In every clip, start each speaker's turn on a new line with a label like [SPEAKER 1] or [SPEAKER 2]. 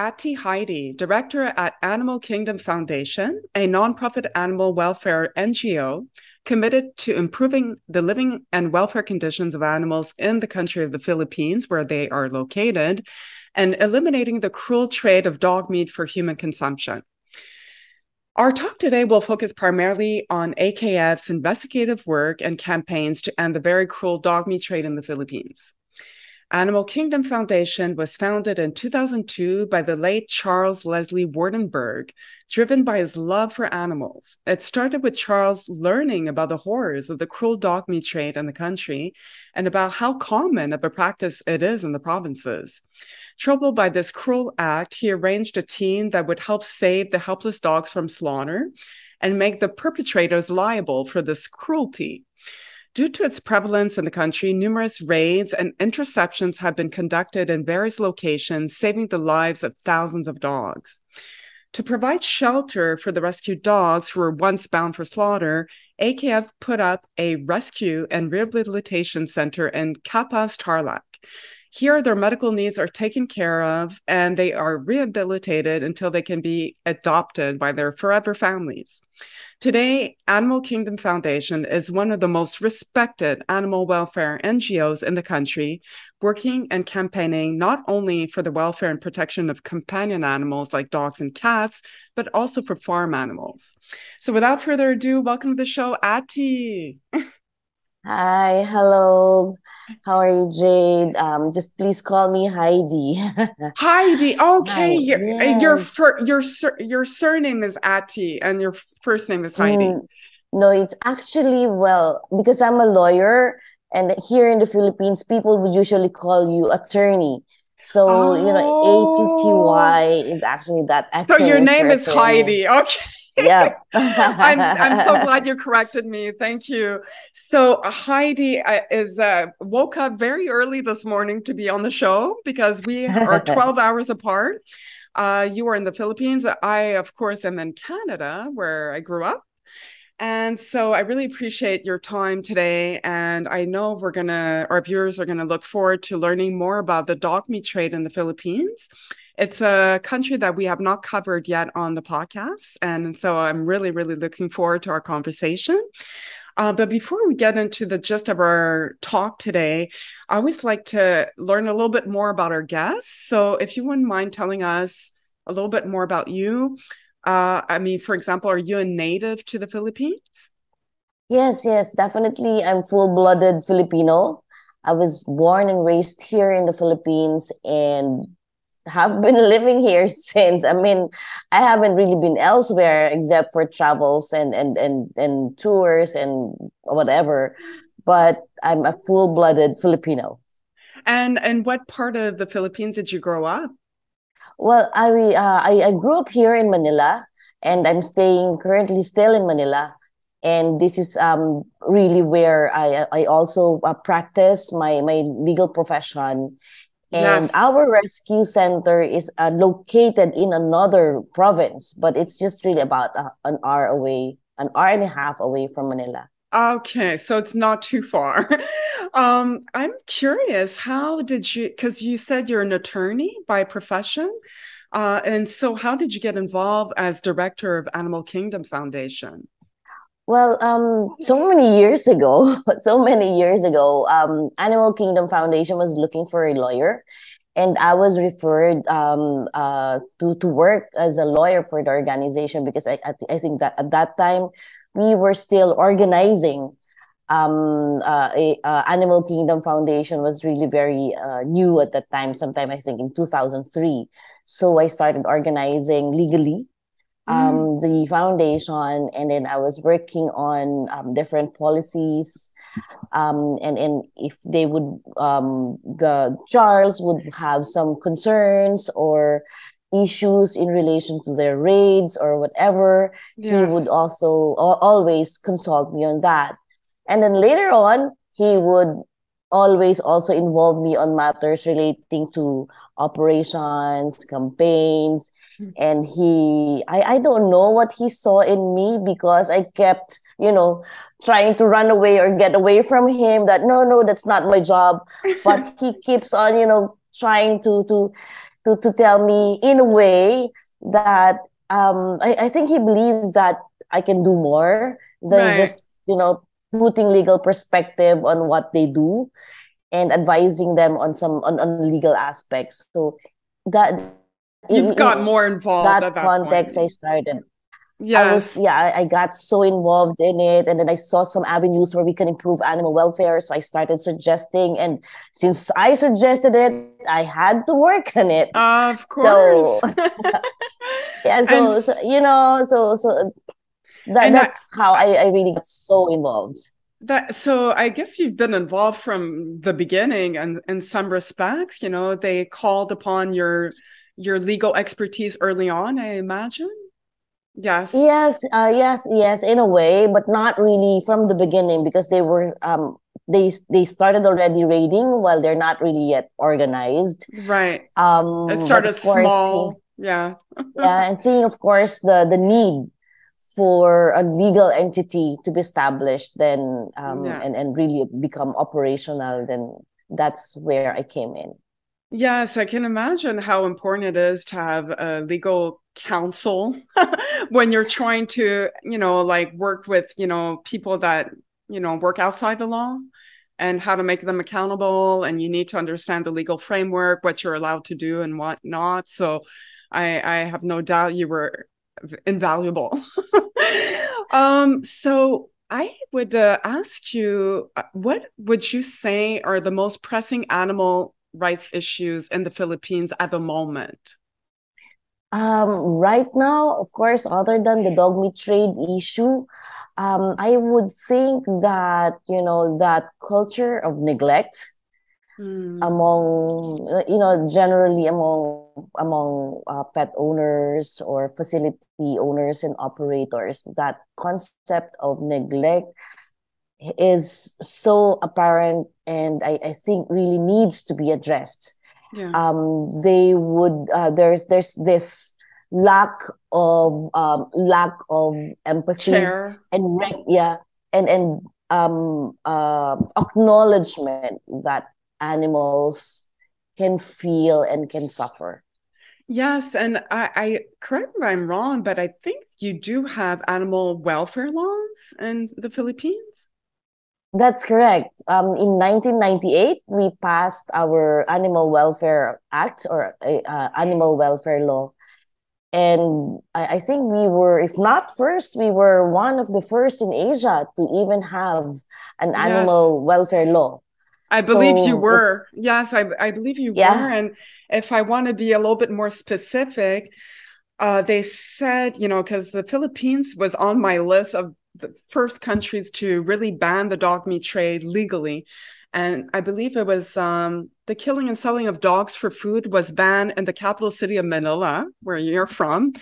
[SPEAKER 1] Ati Heidi, director at Animal Kingdom Foundation, a nonprofit animal welfare NGO committed to improving the living and welfare conditions of animals in the country of the Philippines, where they are located, and eliminating the cruel trade of dog meat for human consumption. Our talk today will focus primarily on AKF's investigative work and campaigns to end the very cruel dog meat trade in the Philippines. Animal Kingdom Foundation was founded in 2002 by the late Charles Leslie Wartenberg, driven by his love for animals. It started with Charles learning about the horrors of the cruel dog meat trade in the country and about how common of a practice it is in the provinces. Troubled by this cruel act, he arranged a team that would help save the helpless dogs from slaughter and make the perpetrators liable for this cruelty. Due to its prevalence in the country, numerous raids and interceptions have been conducted in various locations, saving the lives of thousands of dogs. To provide shelter for the rescued dogs who were once bound for slaughter, AKF put up a rescue and rehabilitation center in Capas Tarlac. Here, their medical needs are taken care of and they are rehabilitated until they can be adopted by their forever families. Today, Animal Kingdom Foundation is one of the most respected animal welfare NGOs in the country, working and campaigning not only for the welfare and protection of companion animals like dogs and cats, but also for farm animals. So, without further ado, welcome to the show, Ati.
[SPEAKER 2] Hi, hello. How are you, Jade? Um, just please call me Heidi.
[SPEAKER 1] Heidi. Okay, Hi. your yes. your fir- your sur- your surname is Ati, and your first name is Heidi. Mm,
[SPEAKER 2] no, it's actually well because I'm a lawyer, and here in the Philippines, people would usually call you attorney. So oh. you know, A T T Y is actually that.
[SPEAKER 1] So your name is Heidi. Okay
[SPEAKER 2] yeah
[SPEAKER 1] I'm, I'm so glad you corrected me thank you so heidi uh, is uh, woke up very early this morning to be on the show because we are 12 hours apart uh, you are in the philippines i of course am in canada where i grew up and so I really appreciate your time today. And I know we're going to, our viewers are going to look forward to learning more about the dog meat trade in the Philippines. It's a country that we have not covered yet on the podcast. And so I'm really, really looking forward to our conversation. Uh, but before we get into the gist of our talk today, I always like to learn a little bit more about our guests. So if you wouldn't mind telling us a little bit more about you. Uh, I mean, for example, are you a native to the Philippines?
[SPEAKER 2] Yes, yes, definitely. I'm full blooded Filipino. I was born and raised here in the Philippines and have been living here since. I mean, I haven't really been elsewhere except for travels and and and and tours and whatever. But I'm a full blooded Filipino.
[SPEAKER 1] And and what part of the Philippines did you grow up?
[SPEAKER 2] Well, I uh, I, I grew up here in Manila, and I'm staying currently still in Manila and this is um, really where I I also uh, practice my my legal profession and yes. our rescue center is uh, located in another province, but it's just really about uh, an hour away, an hour and a half away from Manila.
[SPEAKER 1] Okay, so it's not too far. um, I'm curious, how did you, because you said you're an attorney by profession. Uh, and so, how did you get involved as director of Animal Kingdom Foundation?
[SPEAKER 2] Well, um, so many years ago, so many years ago, um, Animal Kingdom Foundation was looking for a lawyer, and I was referred um, uh, to to work as a lawyer for the organization because I I think that at that time we were still organizing. Um, uh, a, uh, Animal Kingdom Foundation was really very uh, new at that time. Sometime I think in two thousand three. So I started organizing legally um, mm. the foundation, and then I was working on um, different policies. Um, and and if they would, um, the Charles would have some concerns or issues in relation to their raids or whatever, yes. he would also always consult me on that. And then later on, he would always also involve me on matters relating to operations, campaigns, mm-hmm. And he I, I don't know what he saw in me because I kept, you know, trying to run away or get away from him that no, no, that's not my job. But he keeps on, you know, trying to to to to tell me in a way that um I, I think he believes that I can do more than right. just, you know, putting legal perspective on what they do and advising them on some on, on legal aspects so that
[SPEAKER 1] you mm, got mm. more involved
[SPEAKER 2] that, that context point. i started
[SPEAKER 1] yeah
[SPEAKER 2] I was yeah I, got so involved in it and then i saw some avenues where we can improve animal welfare so i started suggesting and since i suggested it i had to work on it.
[SPEAKER 1] Of course. So
[SPEAKER 2] yeah so, and, so you know so so uh, that, that's I, how I, I really got so involved.
[SPEAKER 1] That so i guess you've been involved from the beginning and in some respects you know they called upon your your legal expertise early on i imagine? Yes.
[SPEAKER 2] Yes uh, yes yes in a way but not really from the beginning because they were um they they started already raiding while they're not really yet organized.
[SPEAKER 1] Right.
[SPEAKER 2] Um
[SPEAKER 1] it started small. yeah
[SPEAKER 2] yeah and seeing of course the the need for a legal entity to be established then um, yeah. and, and really become operational then that's where I came in.
[SPEAKER 1] Yes, I can imagine how important it is to have a legal counsel when you're trying to, you know, like work with, you know, people that, you know, work outside the law and how to make them accountable. And you need to understand the legal framework, what you're allowed to do and what not. So I, I have no doubt you were invaluable. um, so I would uh, ask you, uh, what would you say are the most pressing animal rights issues in the Philippines at the moment?
[SPEAKER 2] Um, right now, of course, other than the dog meat trade issue, um, I would think that you know that culture of neglect mm. among you know generally among among uh, pet owners or facility owners and operators that concept of neglect is so apparent and I, I think really needs to be addressed. Yeah. Um, they would uh, there's there's this lack of um, lack of empathy
[SPEAKER 1] Care.
[SPEAKER 2] and rec- yeah and and um, uh, acknowledgement that animals can feel and can suffer.
[SPEAKER 1] Yes, and I, I correct me if I'm wrong, but I think you do have animal welfare laws in the Philippines.
[SPEAKER 2] That's correct. Um, in 1998, we passed our Animal Welfare Act or uh, Animal Welfare Law. And I, I think we were, if not first, we were one of the first in Asia to even have an yes. animal welfare law.
[SPEAKER 1] I believe so you were. Yes, I, I believe you yeah. were. And if I want to be a little bit more specific, uh, they said, you know, because the Philippines was on my list of the first countries to really ban the dog meat trade legally. And I believe it was um, the killing and selling of dogs for food was banned in the capital city of Manila, where you're from,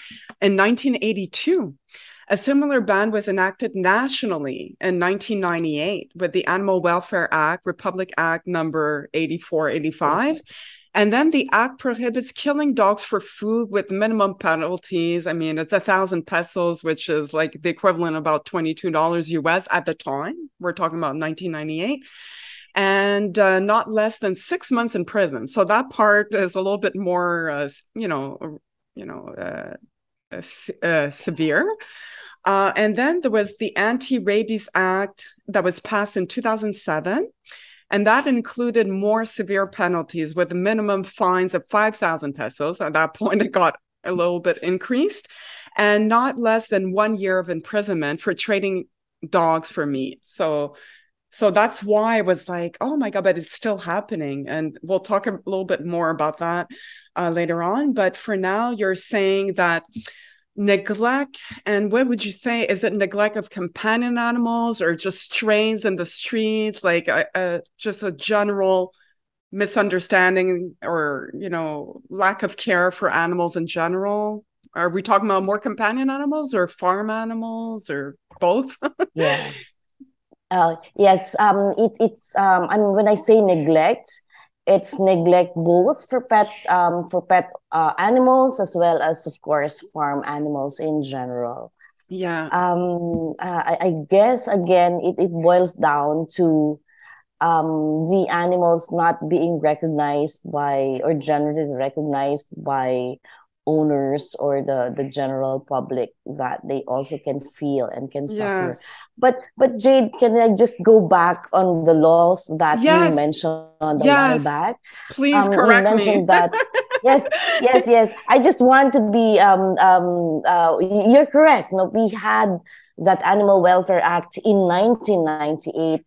[SPEAKER 1] in 1982. A similar ban was enacted nationally in 1998 with the Animal Welfare Act, Republic Act number 8485. And then the act prohibits killing dogs for food with minimum penalties. I mean, it's a thousand pesos, which is like the equivalent of about $22 US at the time. We're talking about 1998 and uh, not less than six months in prison. So that part is a little bit more, uh, you know, you know, uh, uh, uh severe. Uh, and then there was the Anti Rabies Act that was passed in 2007. And that included more severe penalties with minimum fines of 5,000 pesos. At that point, it got a little bit increased, and not less than one year of imprisonment for trading dogs for meat. So, so that's why I was like, oh my God, but it's still happening. And we'll talk a little bit more about that uh, later on. But for now, you're saying that neglect? And what would you say is it neglect of companion animals or just strains in the streets like a, a, just a general misunderstanding or you know lack of care for animals in general? Are we talking about more companion animals or farm animals or both?
[SPEAKER 2] Yeah. Uh, yes um it, it's um i mean when i say neglect it's neglect both for pet um, for pet uh, animals as well as of course farm animals in general.
[SPEAKER 1] Yeah.
[SPEAKER 2] Um uh, I, I, guess again it, it boils down to um the animals not being recognized by or generally recognized by owners or the the general public that they also can feel and can suffer yes. but but jade can i just go back on the laws that yes. you mentioned a yes. while back
[SPEAKER 1] please um, correct you mentioned
[SPEAKER 2] me. that yes yes yes i just want to be um um uh, you're correct no we had that animal welfare act in 1998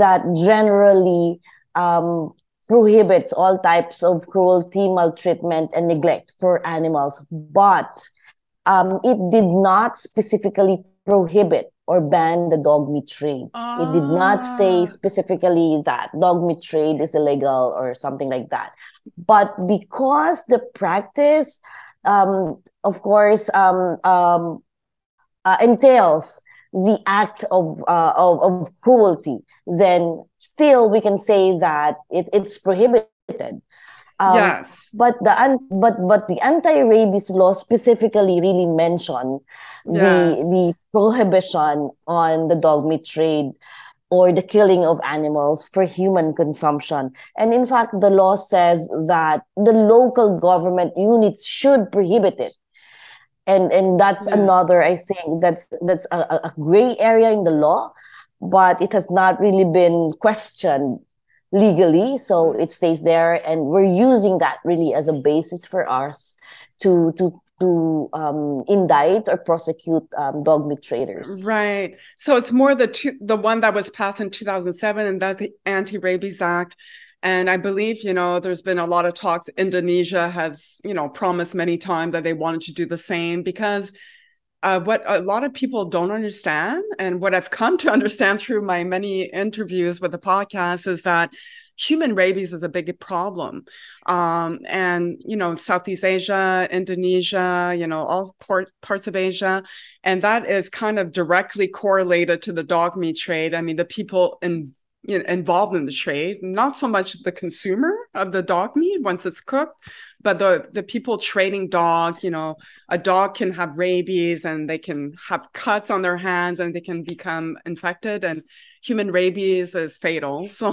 [SPEAKER 2] that generally um prohibits all types of cruelty, maltreatment, and neglect for animals, but um, it did not specifically prohibit or ban the dog meat trade. Ah. It did not say ah. specifically that dog meat trade is illegal or something like that. But because the practice, um, of course, um, um, uh, entails the act of, uh, of, of cruelty, then still we can say that it, it's prohibited.
[SPEAKER 1] Um, yes.
[SPEAKER 2] But the un- but but the anti-rabies law specifically really mention yes. the the prohibition on the dog meat trade or the killing of animals for human consumption. And in fact, the law says that the local government units should prohibit it. And, and that's yeah. another, I think, that's, that's a, a gray area in the law, but it has not really been questioned legally. So it stays there. And we're using that really as a basis for us to, to to um, indict or prosecute um, dog meat traders.
[SPEAKER 1] Right. So it's more the two, the one that was passed in 2007, and that's the Anti-Rabies Act. And I believe, you know, there's been a lot of talks. Indonesia has, you know, promised many times that they wanted to do the same because uh, what a lot of people don't understand, and what I've come to understand through my many interviews with the podcast, is that human rabies is a big problem. Um, and, you know, Southeast Asia, Indonesia, you know, all port, parts of Asia. And that is kind of directly correlated to the dog meat trade. I mean, the people in you know, involved in the trade, not so much the consumer of the dog meat once it's cooked, but the the people trading dogs. You know, a dog can have rabies and they can have cuts on their hands and they can become infected. And human rabies is fatal, so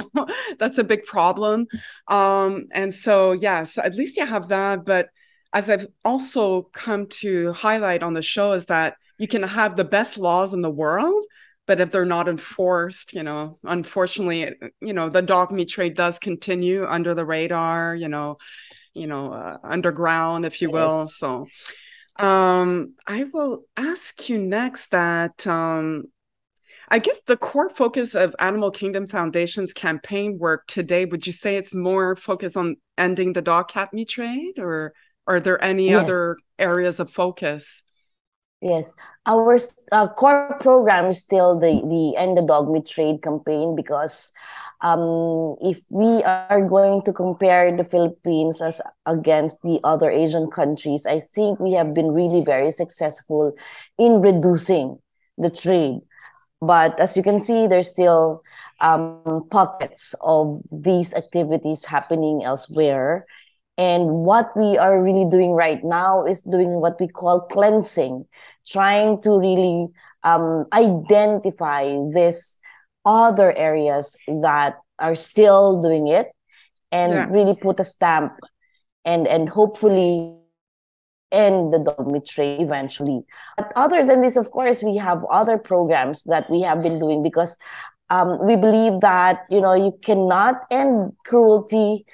[SPEAKER 1] that's a big problem. Um, and so yes, at least you have that. But as I've also come to highlight on the show, is that you can have the best laws in the world but if they're not enforced you know unfortunately you know the dog meat trade does continue under the radar you know you know uh, underground if you will so um i will ask you next that um I guess the core focus of Animal Kingdom Foundation's campaign work today, would you say it's more focused on ending the dog cat meat trade or are there any yes. other areas of focus?
[SPEAKER 2] Yes, our uh, core program is still the the end the dog meat trade campaign because um, if we are going to compare the Philippines as against the other Asian countries, I think we have been really very successful in reducing the trade. But as you can see, there's still um, pockets of these activities happening elsewhere. And what we are really doing right now is doing what we call cleansing trying to really um, identify these other areas that are still doing it and yeah. really put a stamp and and hopefully end the dog meat trade eventually. But other than this, of course, we have other programs that we have been doing because um, we believe that you know you cannot end cruelty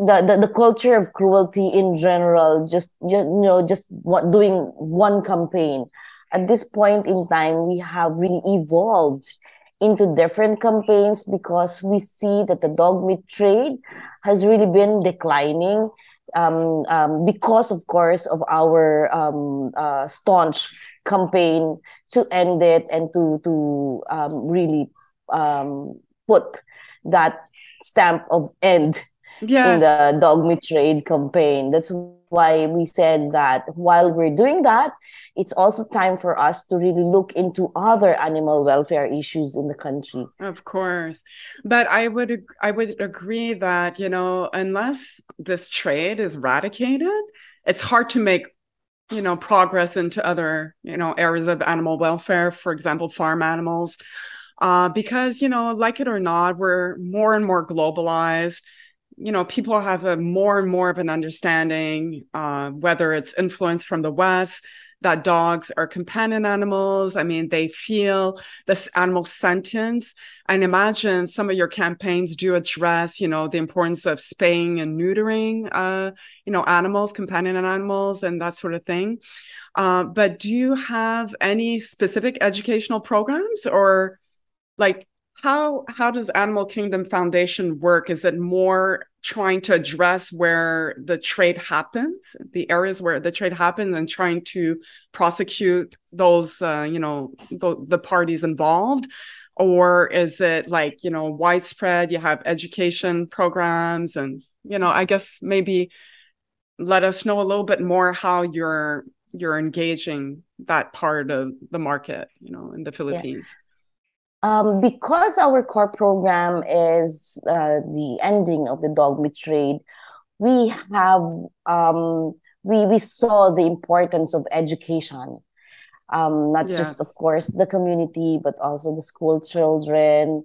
[SPEAKER 2] the, the, the culture of cruelty in general just you know just what doing one campaign. At this point in time we have really evolved into different campaigns because we see that the dog meat trade has really been declining um, um, because of course of our um, uh, staunch campaign to end it and to to um, really um, put that stamp of end yes. in the dog meat trade campaign. That's why we said that while we're doing that, it's also time for us to really look into other animal welfare issues in the country.
[SPEAKER 1] Of course. But I would I would agree that, you know, unless this trade is eradicated, it's hard to make you know progress into other you know areas of animal welfare for example farm animals uh, because you know like it or not we're more and more globalized you know people have a more and more of an understanding uh, whether it's influence from the west that dogs are companion animals. I mean they feel this animal sentience. And imagine some of your campaigns do address you know the importance of spaying and neutering uh, you know animals companion animals and that sort of thing. Uh, but do you have any specific educational programs or like how how does animal kingdom foundation work? Is it more trying to address where the trade happens the areas where the trade happens and trying to prosecute those uh, you know the, the parties involved? Or is it like you know widespread you have education programs and you know i guess maybe let us know a little bit more how you're you're engaging that part of the market you know in the philippines. yeah
[SPEAKER 2] um, because our core program is uh, the ending of the dog meat trade, we have um, we we saw the importance of education. um, not yes. just, of course, the community, but also the school children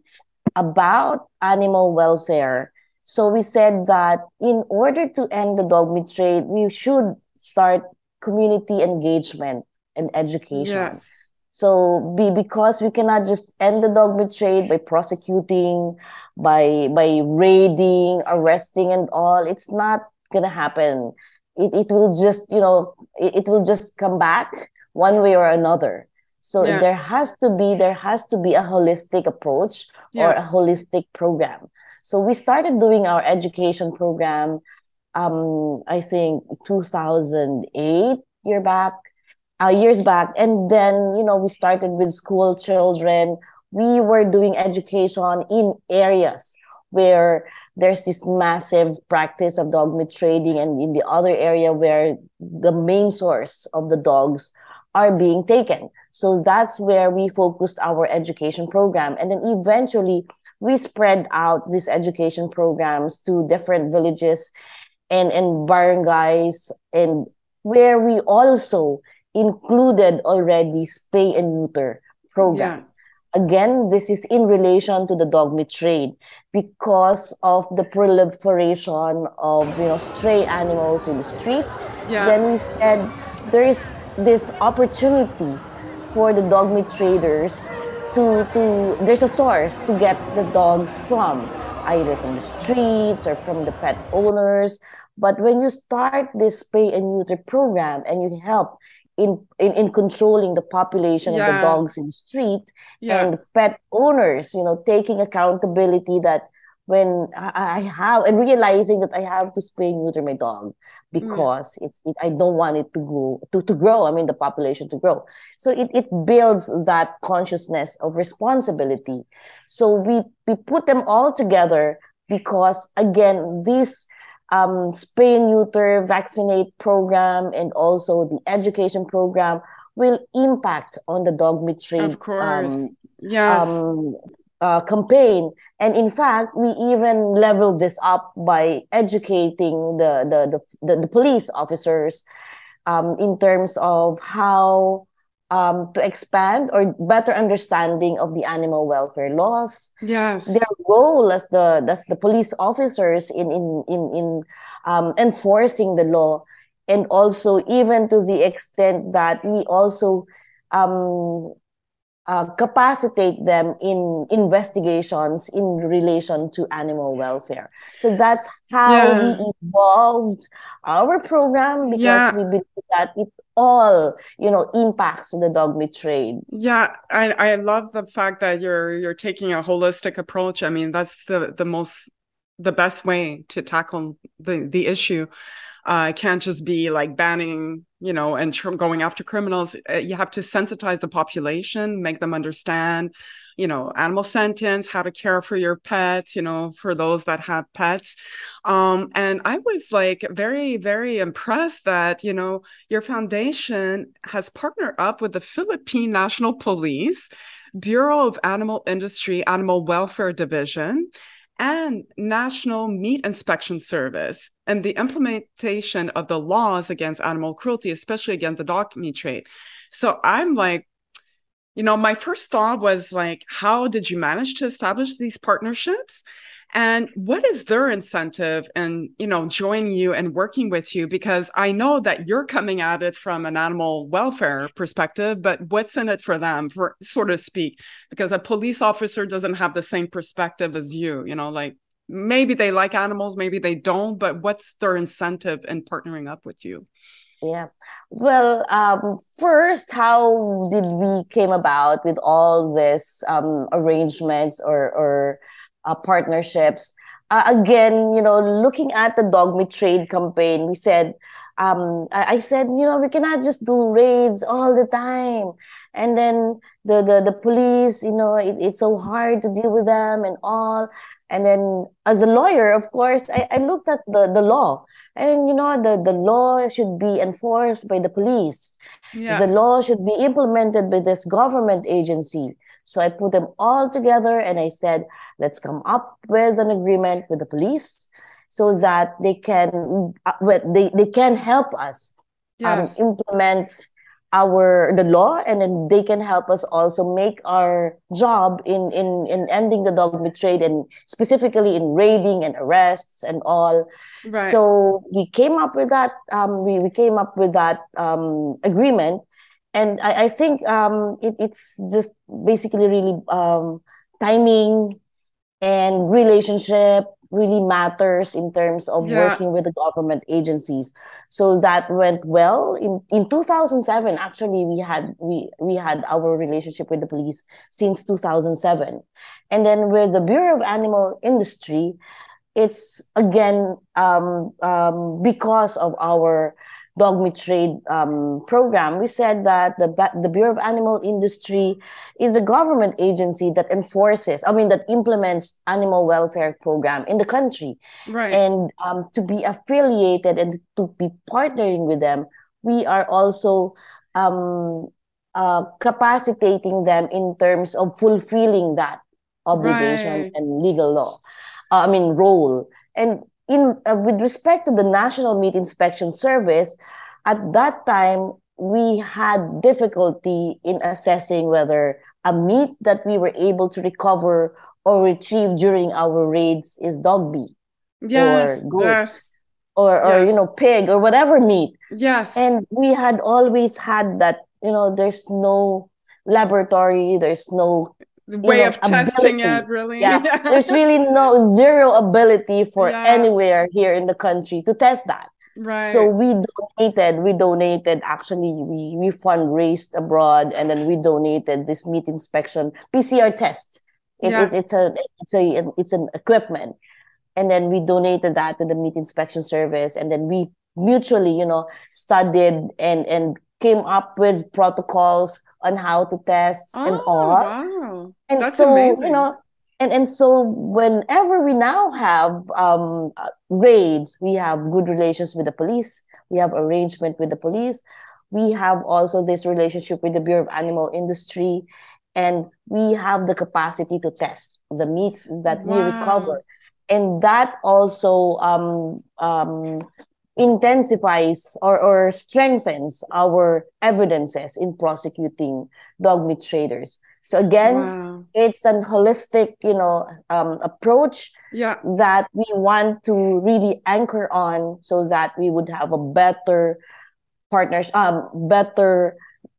[SPEAKER 2] about animal welfare. So we said that in order to end the dog meat trade, we should start community engagement and education. Yes. So be because we cannot just end the dog meat trade by prosecuting, by by raiding, arresting, and all. It's not gonna happen. It it will just you know it, it will just come back one way or another. So yeah. there has to be there has to be a holistic approach yeah. or a holistic program. So we started doing our education program um I think 2008 year back uh, years back. And then you know we started with school children. We were doing education in areas where there's this massive practice of dog meat trading and in the other area where the main source of the dogs are being taken. So that's where we focused our education program. And then eventually we spread out these education programs to different villages and and barangays and where we also included already spay and neuter program. Yeah. Again, this is in relation to the dog meat trade because of the proliferation of you know stray animals in the street. Yeah. Then we said there is this opportunity for the dog meat traders to to there's a source to get the dogs from either from the streets or from the pet owners but when you start this spay and neuter program and you help in, in, in controlling the population yeah. of the dogs in the street yeah. and pet owners, you know, taking accountability that when I, I have and realizing that I have to spay neuter my dog because mm. it's it, I don't want it to grow to, to grow. I mean the population to grow. So it, it builds that consciousness of responsibility. So we we put them all together because again, this um, spay neuter vaccinate program and also the education program will impact on the dog meat trade
[SPEAKER 1] of course um, yes.
[SPEAKER 2] um, uh, campaign and in fact we even leveled this up by educating the the the, the, the police officers um, in terms of how um, to expand or better understanding of the animal welfare laws.
[SPEAKER 1] Yes,
[SPEAKER 2] their role as the as the police officers in in in in um, enforcing the law, and also even to the extent that we also um, uh, capacitate them in investigations in relation to animal welfare. So that's how yeah. we evolved our program because yeah. we believe that it all you know impacts the dog meat trade
[SPEAKER 1] yeah i i love the fact that you're you're taking a holistic approach i mean that's the the most the best way to tackle the the issue uh can't just be like banning you know and tr- going after criminals uh, you have to sensitize the population make them understand you know animal sentience how to care for your pets you know for those that have pets. Um, and i was like very very impressed that you know your foundation has partnered up with the philippine national police bureau of animal industry animal welfare division and National Meat Inspection Service and the implementation of the laws against animal cruelty, especially against the dog meat trade. So I'm like, you know, my first thought was like, how did you manage to establish these partnerships? And what is their incentive in, you know, joining you and working with you? Because I know that you're coming at it from an animal welfare perspective, but what's in it for them, for sort of speak? Because a police officer doesn't have the same perspective as you, you know, like maybe they like animals, maybe they don't, but what's their incentive in partnering up with you?
[SPEAKER 2] Yeah. Well, um, first, how did we came about with all this um, arrangements or or uh, partnerships? Uh, again, you know, looking at the dog meat trade campaign, we said, um, I, I, said, you know, we cannot just do raids all the time, and then the the the police, you know, it, it's so hard to deal with them and all. And then as a lawyer of course I, I looked at the, the law. And you know the, the law should be enforced by the police. Yeah. the law should be implemented by this government agency so i put them all together and i said let's come up with an agreement with the police so that they can uh, they, they can help us um, yes. um, implement our the law and then they can help us also make our job in in in ending the dog meat trade and specifically in raiding and arrests and all right. so we came up with that um, we, we came up with that um, agreement and i, I think um, it, it's just basically really um, timing and relationship really matters in terms of yeah. working with the government agencies. So that went well. In in 2007 actually we had we we had our relationship with the police since 2007 and then with the bureau of animal industry it's again um, um, because of our dog meat trade um, program, we said that the, the Bureau of Animal Industry is a government agency that enforces, I mean, that implements animal welfare program in the country. Right. And um, to be affiliated and to be partnering with them, we are also um, uh, capacitating them in terms of fulfilling that obligation right. and legal law, uh, I mean, role. And in uh, with respect to the National Meat Inspection Service, at that time we had difficulty in assessing whether a meat that we were able to recover or retrieve during our raids is dog meat yes, or goats yes. or, or yes. you know pig or whatever meat
[SPEAKER 1] yes
[SPEAKER 2] and we had always had that you know there's no laboratory there's no
[SPEAKER 1] way know, of testing ability. it really
[SPEAKER 2] yeah there's really no zero ability for yeah. anywhere here in the country to test that
[SPEAKER 1] right
[SPEAKER 2] so we donated we donated actually we we fundraised abroad and then we donated this meat inspection pcr tests it, yeah. it's, it's a it's a it's an equipment and then we donated that to the meat inspection service and then we mutually you know studied and and came up with protocols on how to test oh, and all.
[SPEAKER 1] Wow.
[SPEAKER 2] And
[SPEAKER 1] That's
[SPEAKER 2] so,
[SPEAKER 1] amazing.
[SPEAKER 2] you know, and, and so whenever we now have um, uh, raids, we have good relations with the police, we have arrangement with the police, we have also this relationship with the Bureau of Animal Industry, and we have the capacity to test the meats that wow. we recover. And that also um, um, intensifies or, or strengthens our evidences in prosecuting dog meat traders. So again, wow. it's an holistic, you know, um, approach
[SPEAKER 1] yeah.
[SPEAKER 2] that we want to really anchor on, so that we would have a better partners, um, better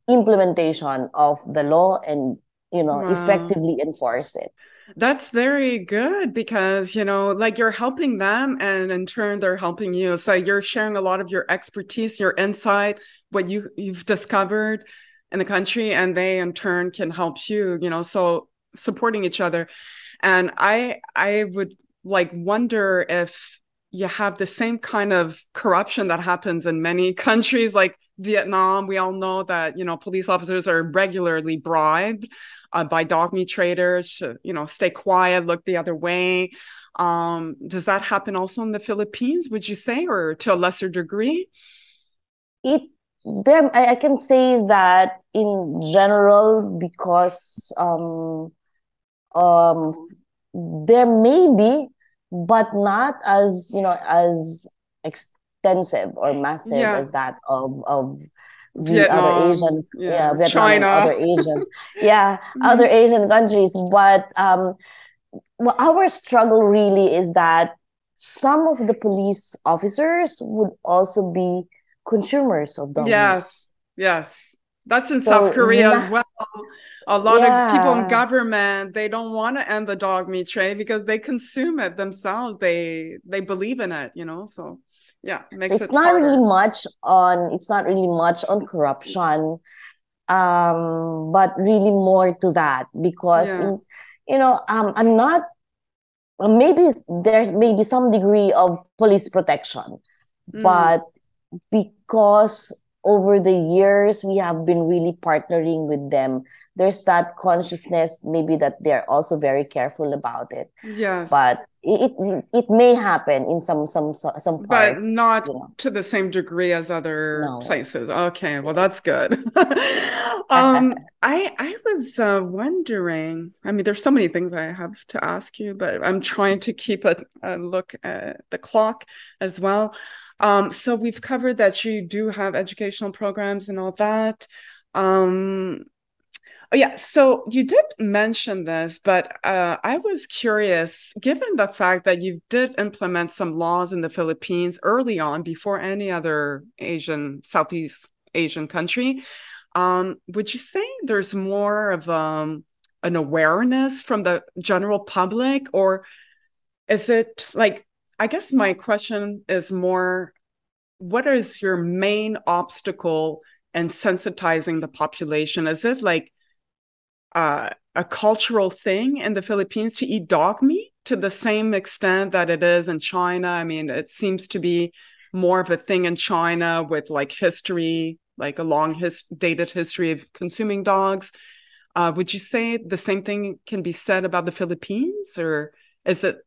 [SPEAKER 2] implementation of the law and you know wow. effectively enforce it.
[SPEAKER 1] That's very good because, you know, like you're helping them and in turn they're helping you. So you're sharing a lot of your expertise, your insight, what you you've discovered in the country and they in turn can help you, you know, so supporting each other. And I I would like wonder if you have the same kind of corruption that happens in many countries like Vietnam, we all know that you know police officers are regularly bribed uh, by dog meat traders to you know stay quiet, look the other way. Um, does that happen also in the Philippines? Would you say, or to a lesser degree?
[SPEAKER 2] It there, I, I can say that in general because um, um, there may be, but not as you know as extensive or massive yeah. as that of of the Vietnam, other Asian, yeah, yeah Vietnam China, other Asian, yeah, mm-hmm. other Asian countries. But um, well, our struggle really is that some of the police officers would also be consumers of dog
[SPEAKER 1] Yes, yes, that's in so, South Korea as well. A lot yeah. of people in government they don't want to end the dog meat trade because they consume it themselves. They they believe in it, you know. So yeah
[SPEAKER 2] it so it's it not harder. really much on it's not really much on corruption um but really more to that because yeah. in, you know um i'm not maybe there's maybe some degree of police protection mm. but because over the years we have been really partnering with them. There's that consciousness maybe that they're also very careful about it.
[SPEAKER 1] Yes.
[SPEAKER 2] But it it, it may happen in some some some
[SPEAKER 1] parts, but not you know. to the same degree as other no. places. Okay well that's good. Um i i was uh, wondering i mean there's so many things i have to ask you but i'm trying to keep a, a look at the clock as well Um, so we've covered that you do have educational programs and all that. Um, oh yeah, so you did mention this, but uh, I was curious, given the fact that you did implement some laws in the Philippines early on, before any other Asian, Southeast Asian country, um, would you say there's more of um, an awareness from the general public, or is it like I guess my question is more what is your main obstacle in sensitizing the population? Is it like uh, a cultural thing in the Philippines to eat dog meat to the same extent that it is in China? I mean, it seems to be more of a thing in China with like history, like a long his- dated history of consuming dogs. Uh, would you say the same thing can be said about the Philippines, or is it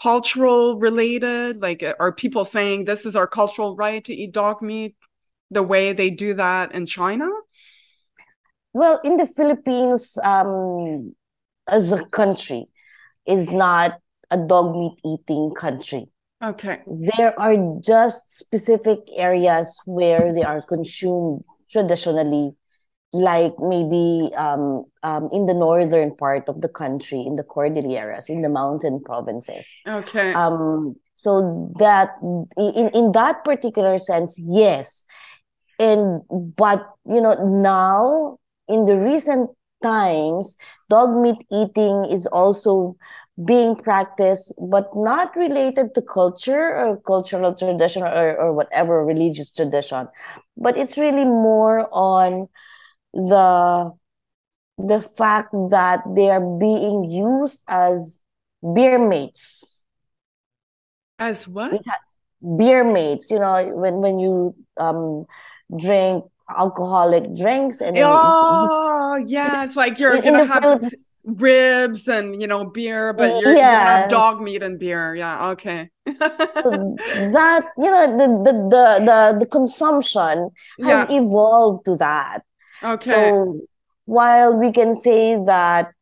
[SPEAKER 1] cultural related? Like, uh, are people saying this is our cultural right to eat dog meat the way they do that in China?
[SPEAKER 2] Well, in the Philippines, um, as a country, is not a dog meat eating country.
[SPEAKER 1] Okay.
[SPEAKER 2] There are just specific areas where they are consumed traditionally like maybe um, um, in the northern part of the country, in the Cordilleras, in the mountain provinces.
[SPEAKER 1] Okay.
[SPEAKER 2] Um, so that in, in that particular sense, yes. And but you know, now in the recent times, dog meat eating is also being practiced, but not related to culture or cultural tradition or, or whatever religious tradition. But it's really more on the the fact that they are being used as beer mates.
[SPEAKER 1] As what?
[SPEAKER 2] Beer mates. You know, when when you um drink alcoholic drinks and
[SPEAKER 1] oh yeah, it's, it's like you're gonna have ribs and you know beer, but you're, you have dog meat and beer. Yeah, okay.
[SPEAKER 2] so that you know the the the the, the consumption has yeah. evolved to that
[SPEAKER 1] Okay.
[SPEAKER 2] So while we can say that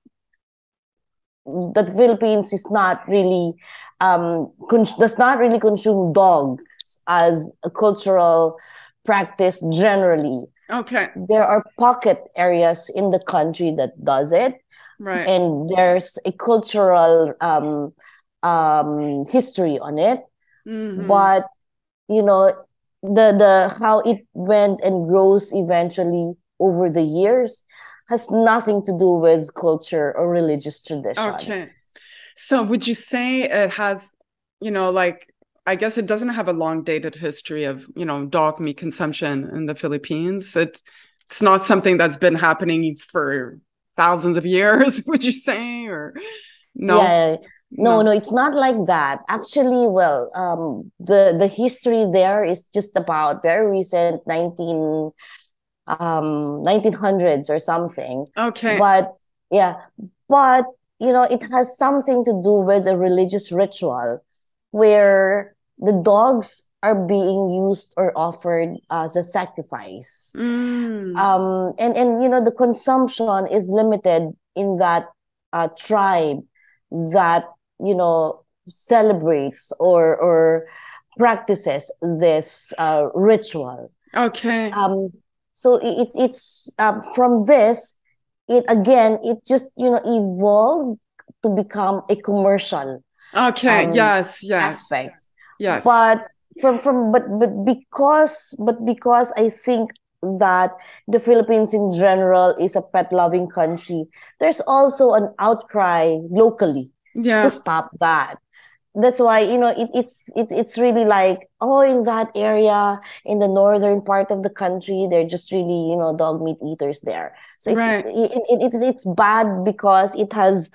[SPEAKER 2] that Philippines is not really um does not really consume dogs as a cultural practice generally.
[SPEAKER 1] Okay.
[SPEAKER 2] There are pocket areas in the country that does it.
[SPEAKER 1] Right.
[SPEAKER 2] And there's a cultural um um history on it.
[SPEAKER 1] Mm-hmm.
[SPEAKER 2] But you know the the how it went and grows eventually over the years has nothing to do with culture or religious tradition.
[SPEAKER 1] Okay. So would you say it has, you know, like I guess it doesn't have a long dated history of, you know, dog meat consumption in the Philippines. It, it's not something that's been happening for thousands of years, would you say? Or no?
[SPEAKER 2] Yeah. No, no, no, it's not like that. Actually, well, um, the the history there is just about very recent, nineteen um 1900s or something.
[SPEAKER 1] Okay.
[SPEAKER 2] But yeah but you know it has something to do with a religious ritual where the dogs are being used or offered as a sacrifice.
[SPEAKER 1] Mm.
[SPEAKER 2] um and and you know the consumption is limited in that uh, tribe that you know celebrates or or practices this uh, ritual.
[SPEAKER 1] Okay.
[SPEAKER 2] Um so it, it's um, from this it again it just you know evolved to become a commercial
[SPEAKER 1] okay um, yes yes.
[SPEAKER 2] aspect.
[SPEAKER 1] Yes.
[SPEAKER 2] But from from but but because but because i think that the philippines in general is a pet loving country there's also an outcry locally
[SPEAKER 1] yeah.
[SPEAKER 2] to stop that that's why you know it, it's it's it's really like oh in that area in the northern part of the country they're just really you know dog meat eaters there. So it's
[SPEAKER 1] right.
[SPEAKER 2] it, it, it, it's bad because it has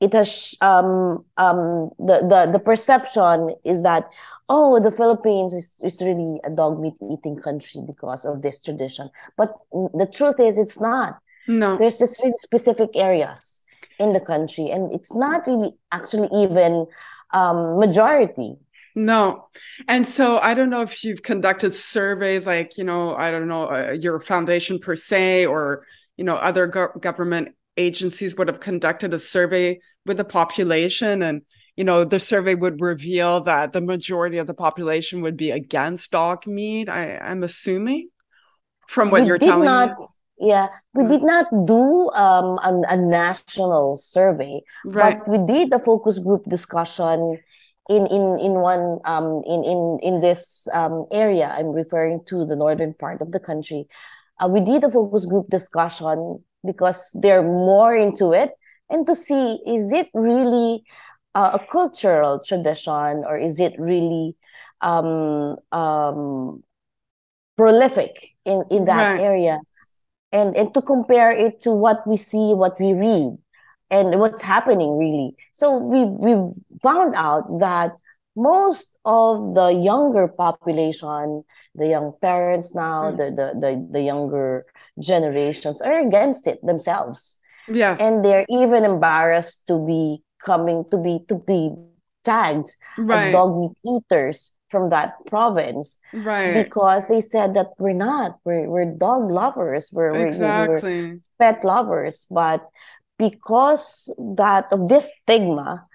[SPEAKER 2] it has um um the the, the perception is that oh the philippines is, is really a dog meat eating country because of this tradition. But the truth is it's not.
[SPEAKER 1] No.
[SPEAKER 2] There's just really specific areas in the country and it's not really actually even um, majority.
[SPEAKER 1] No. And so I don't know if you've conducted surveys like, you know, I don't know, uh, your foundation per se, or, you know, other go- government agencies would have conducted a survey with the population. And, you know, the survey would reveal that the majority of the population would be against dog meat. I, I'm assuming from what
[SPEAKER 2] we
[SPEAKER 1] you're telling
[SPEAKER 2] not,
[SPEAKER 1] me.
[SPEAKER 2] Yeah, we
[SPEAKER 1] Mm.
[SPEAKER 2] did not do um, a, a national survey,
[SPEAKER 1] Right.
[SPEAKER 2] but we did a focus group discussion in in in one um in in in this um area. I'm referring to the northern part of the country. Uh, we did a focus group discussion because they're more into it and to see is it really uh, a cultural tradition or is it really um um prolific in in that
[SPEAKER 1] Right.
[SPEAKER 2] area and and to compare it to what we see what we read and what's happening really so we we've found out that most of the younger population the young parents now
[SPEAKER 1] Mm.
[SPEAKER 2] the, the the the younger generations are against it themselves
[SPEAKER 1] Yes.
[SPEAKER 2] and they're even embarrassed to be coming to be to be tagged as dog meat eaters from that province
[SPEAKER 1] Right.
[SPEAKER 2] because they said that we're not we're, we're dog lovers we're, we're, we're
[SPEAKER 1] Exactly.
[SPEAKER 2] pet lovers but because that of this stigma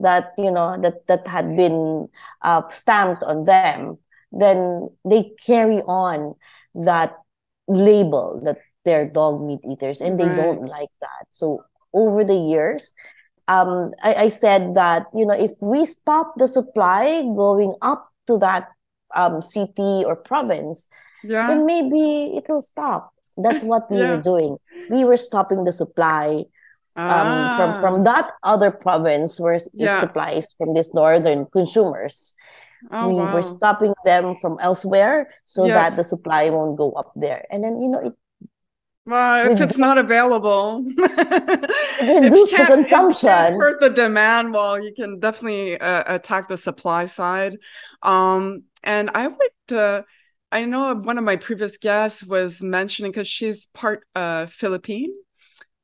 [SPEAKER 2] that you know that that had been uh, stamped on them then they carry on that label that they're dog meat eaters and they
[SPEAKER 1] Right.
[SPEAKER 2] don't like that so over the years um I, I said that you know if we stop the supply going up to that um city or province
[SPEAKER 1] Yeah.
[SPEAKER 2] then maybe it will stop. That's what we
[SPEAKER 1] Yeah.
[SPEAKER 2] were doing. We were stopping the supply um, from
[SPEAKER 1] Ah.
[SPEAKER 2] from that other province where it
[SPEAKER 1] Yeah.
[SPEAKER 2] supplies from these northern consumers.
[SPEAKER 1] Oh,
[SPEAKER 2] we
[SPEAKER 1] wow.
[SPEAKER 2] were stopping them from elsewhere so that the supply won't go up there. And then you know it
[SPEAKER 1] Well, if it's not available, if you
[SPEAKER 2] the consumption.
[SPEAKER 1] hurt the demand, well, you can definitely uh, attack the supply side. Um, and I would, uh, I know one of my previous guests was mentioning because she's part uh, Philippine.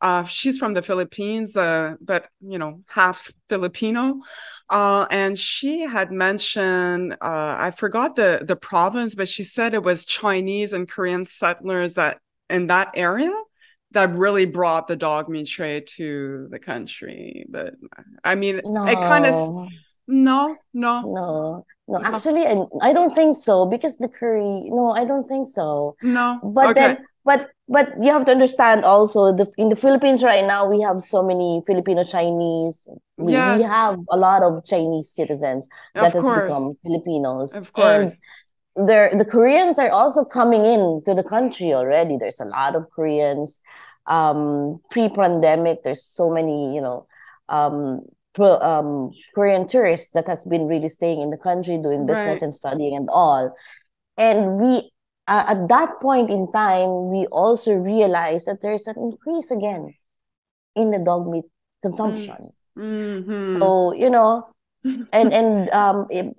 [SPEAKER 1] Uh, she's from the Philippines, uh, but you know, half Filipino. Uh, and she had mentioned, uh, I forgot the the province, but she said it was Chinese and Korean settlers that in that area that really brought the dog meat trade to the country. But I mean, it kind of
[SPEAKER 2] No,
[SPEAKER 1] no, no,
[SPEAKER 2] no, no.
[SPEAKER 1] No.
[SPEAKER 2] Actually, I, I don't think so because the curry. No, I don't think so.
[SPEAKER 1] no.
[SPEAKER 2] But
[SPEAKER 1] okay.
[SPEAKER 2] then, but but you have to understand also the in the Philippines right now we have so many Filipino Chinese. We,
[SPEAKER 1] Yes.
[SPEAKER 2] we have a lot of Chinese citizens that
[SPEAKER 1] of
[SPEAKER 2] has
[SPEAKER 1] course,
[SPEAKER 2] become Filipinos.
[SPEAKER 1] of course.
[SPEAKER 2] And there the Koreans are also coming in to the country already. There's a lot of Koreans. Um, pre-pandemic, there's so many, you know, um, pro, um, Korean tourists that has been really staying in the country, doing business
[SPEAKER 1] Right.
[SPEAKER 2] and studying and all. And we, uh, at that point in time, we also realized that there's an increase again in the dog meat consumption.
[SPEAKER 1] Mhm.
[SPEAKER 2] So, you know, and and um it,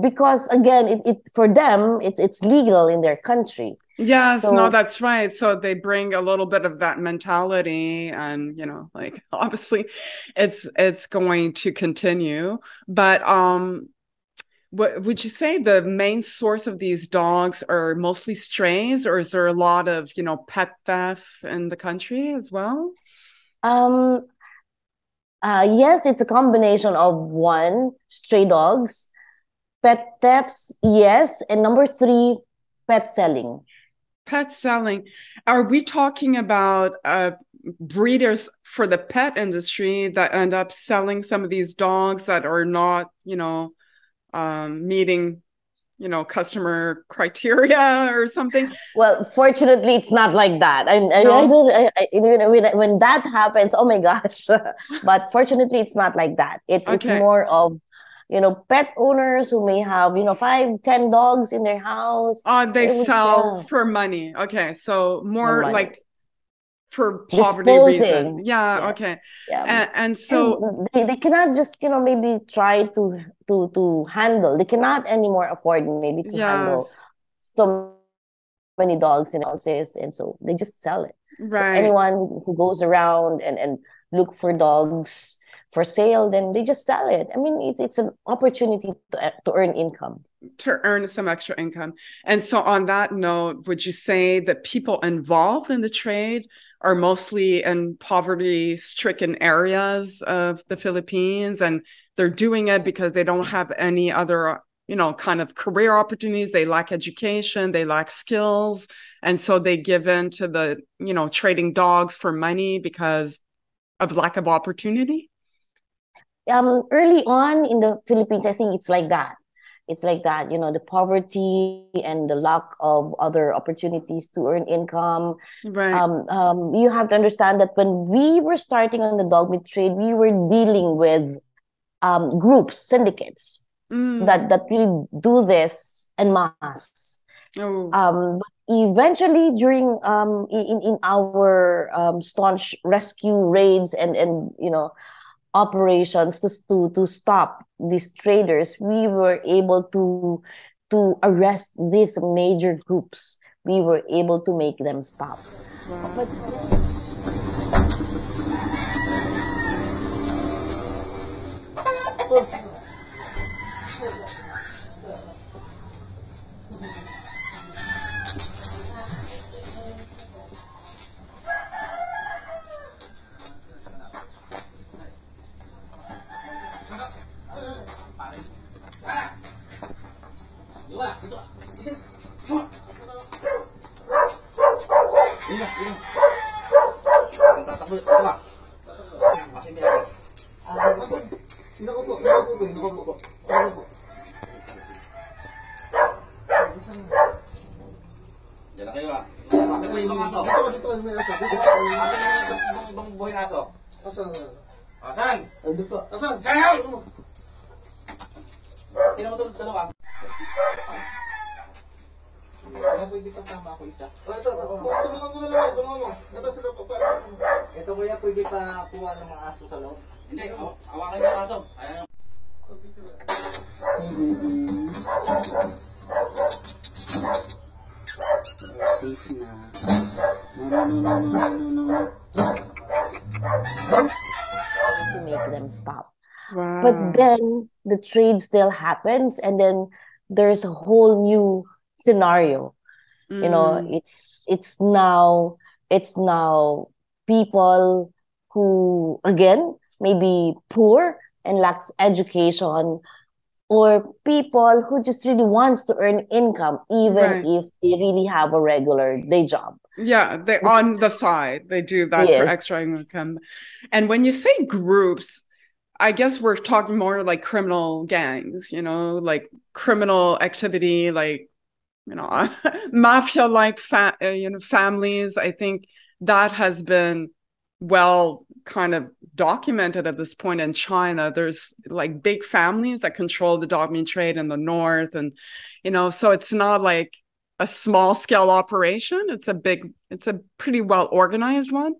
[SPEAKER 2] because again it, it for them it's it's legal in their country
[SPEAKER 1] Yes, no, that's right. So they bring a little bit of that mentality and you know, like obviously it's it's going to continue. But um what would you say the main source of these dogs are mostly strays or is there a lot of, you know, pet theft in the country as well?
[SPEAKER 2] um uh yes it's a combination of one stray dogs pet thefts yes and number three pet selling
[SPEAKER 1] Pet selling. Are we talking about uh breeders for the pet industry that end up selling some of these dogs that are not, you know, um, meeting, you know, customer criteria or something?
[SPEAKER 2] well fortunately it's not like that and I, I,
[SPEAKER 1] No?
[SPEAKER 2] don't I, I, you know, when, when that happens oh my gosh but fortunately it's not like that it's it's more of you know pet owners who may have you know five ten dogs in their house
[SPEAKER 1] Oh, they
[SPEAKER 2] would
[SPEAKER 1] sell
[SPEAKER 2] sell.
[SPEAKER 1] for money. Okay, so more like for poverty reason. Yeah,
[SPEAKER 2] Yeah.
[SPEAKER 1] okay.
[SPEAKER 2] yeah
[SPEAKER 1] And, and
[SPEAKER 2] So
[SPEAKER 1] so
[SPEAKER 2] they, they cannot just you know maybe try to to to handle. They cannot anymore afford maybe to handle so many dogs in houses, and so they just sell it. So anyone who goes around and and look for dogs for sale, then they just sell it. I mean, it's it's an opportunity to to earn income.
[SPEAKER 1] to earn some extra income. And so, on that note, would you say that people involved in the trade are mostly in poverty stricken areas of the Philippines and they're doing it because they don't have any other you know kind of career opportunities. They lack education they lack skills and so they give in to the you know trading dogs for money because of lack of opportunity.
[SPEAKER 2] Um early on in the philippines i think it's like that it's like that you know the poverty and the lack of other opportunities to earn income
[SPEAKER 1] right
[SPEAKER 2] um, um, you have to understand that when we were starting on the dog meat trade we were dealing with um, groups syndicates mm. that that really do this en masse oh. um, eventually during um, in, in our um, staunch rescue raids and and you know operations to, to, to stop these traders, we were able to, to arrest these major groups. We were able to make them stop. But, Dala kayo ah. Ano mo ibang aso? Ano mo ibang aso? Ano mo ibang buhay na aso? Asan? Asan? Ano pa? Asan? Asan? Tinan mo ito sa luka. Ano pwede kasama ako isa? Ito, tumungan ko na lang. Tumungan mo. Ito sila pa. Ito kuya, pwede pa kuha ng mga aso sa loob? Hindi, hawakan niya aso. Ayan. Hey baby. Then the trade still happens and then there's a whole new scenario mm. you know mm. it's it's now it's now people who again maybe poor and lacks education or people who just really wants to earn income even right. if they really have a regular day job
[SPEAKER 1] yeah they on the side they do that yes. for extra income and when you say groups I guess we're talking more like criminal gangs, you know, like criminal activity, like you know, mafia-like fa- uh, you know families. I think that has been well kind of documented at this point in China. There's like big families that control the dog meat trade in the north, and you know, so it's not like a small scale operation. It's a big, it's a pretty well organized one.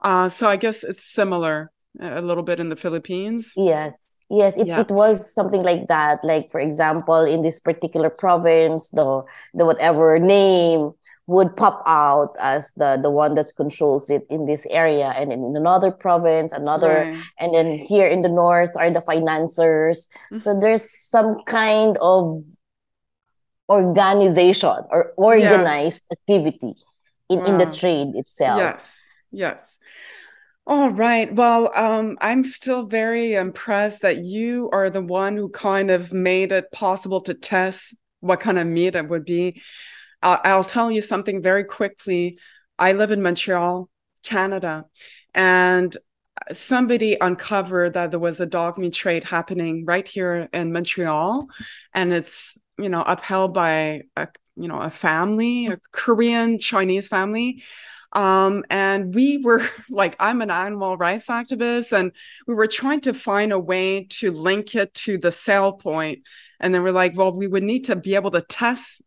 [SPEAKER 1] Uh, so I guess it's similar a little bit in the Philippines?
[SPEAKER 2] Yes. Yes, it, yeah. it was something like that. Like for example, in this particular province, the the whatever name would pop out as the the one that controls it in this area and in another province another right. and then here in the north are the financiers mm-hmm. so there's some kind of organization or organized yes. activity in wow. in the trade itself
[SPEAKER 1] yes yes all right. Well, um, I'm still very impressed that you are the one who kind of made it possible to test what kind of meat it would be. I'll tell you something very quickly. I live in Montreal, Canada, and somebody uncovered that there was a dog meat trade happening right here in Montreal, and it's you know upheld by a you know a family, a Korean Chinese family um, and we were like, I'm an animal rights activist, and we were trying to find a way to link it to the sale point. And then we're like, well, we would need to be able to test,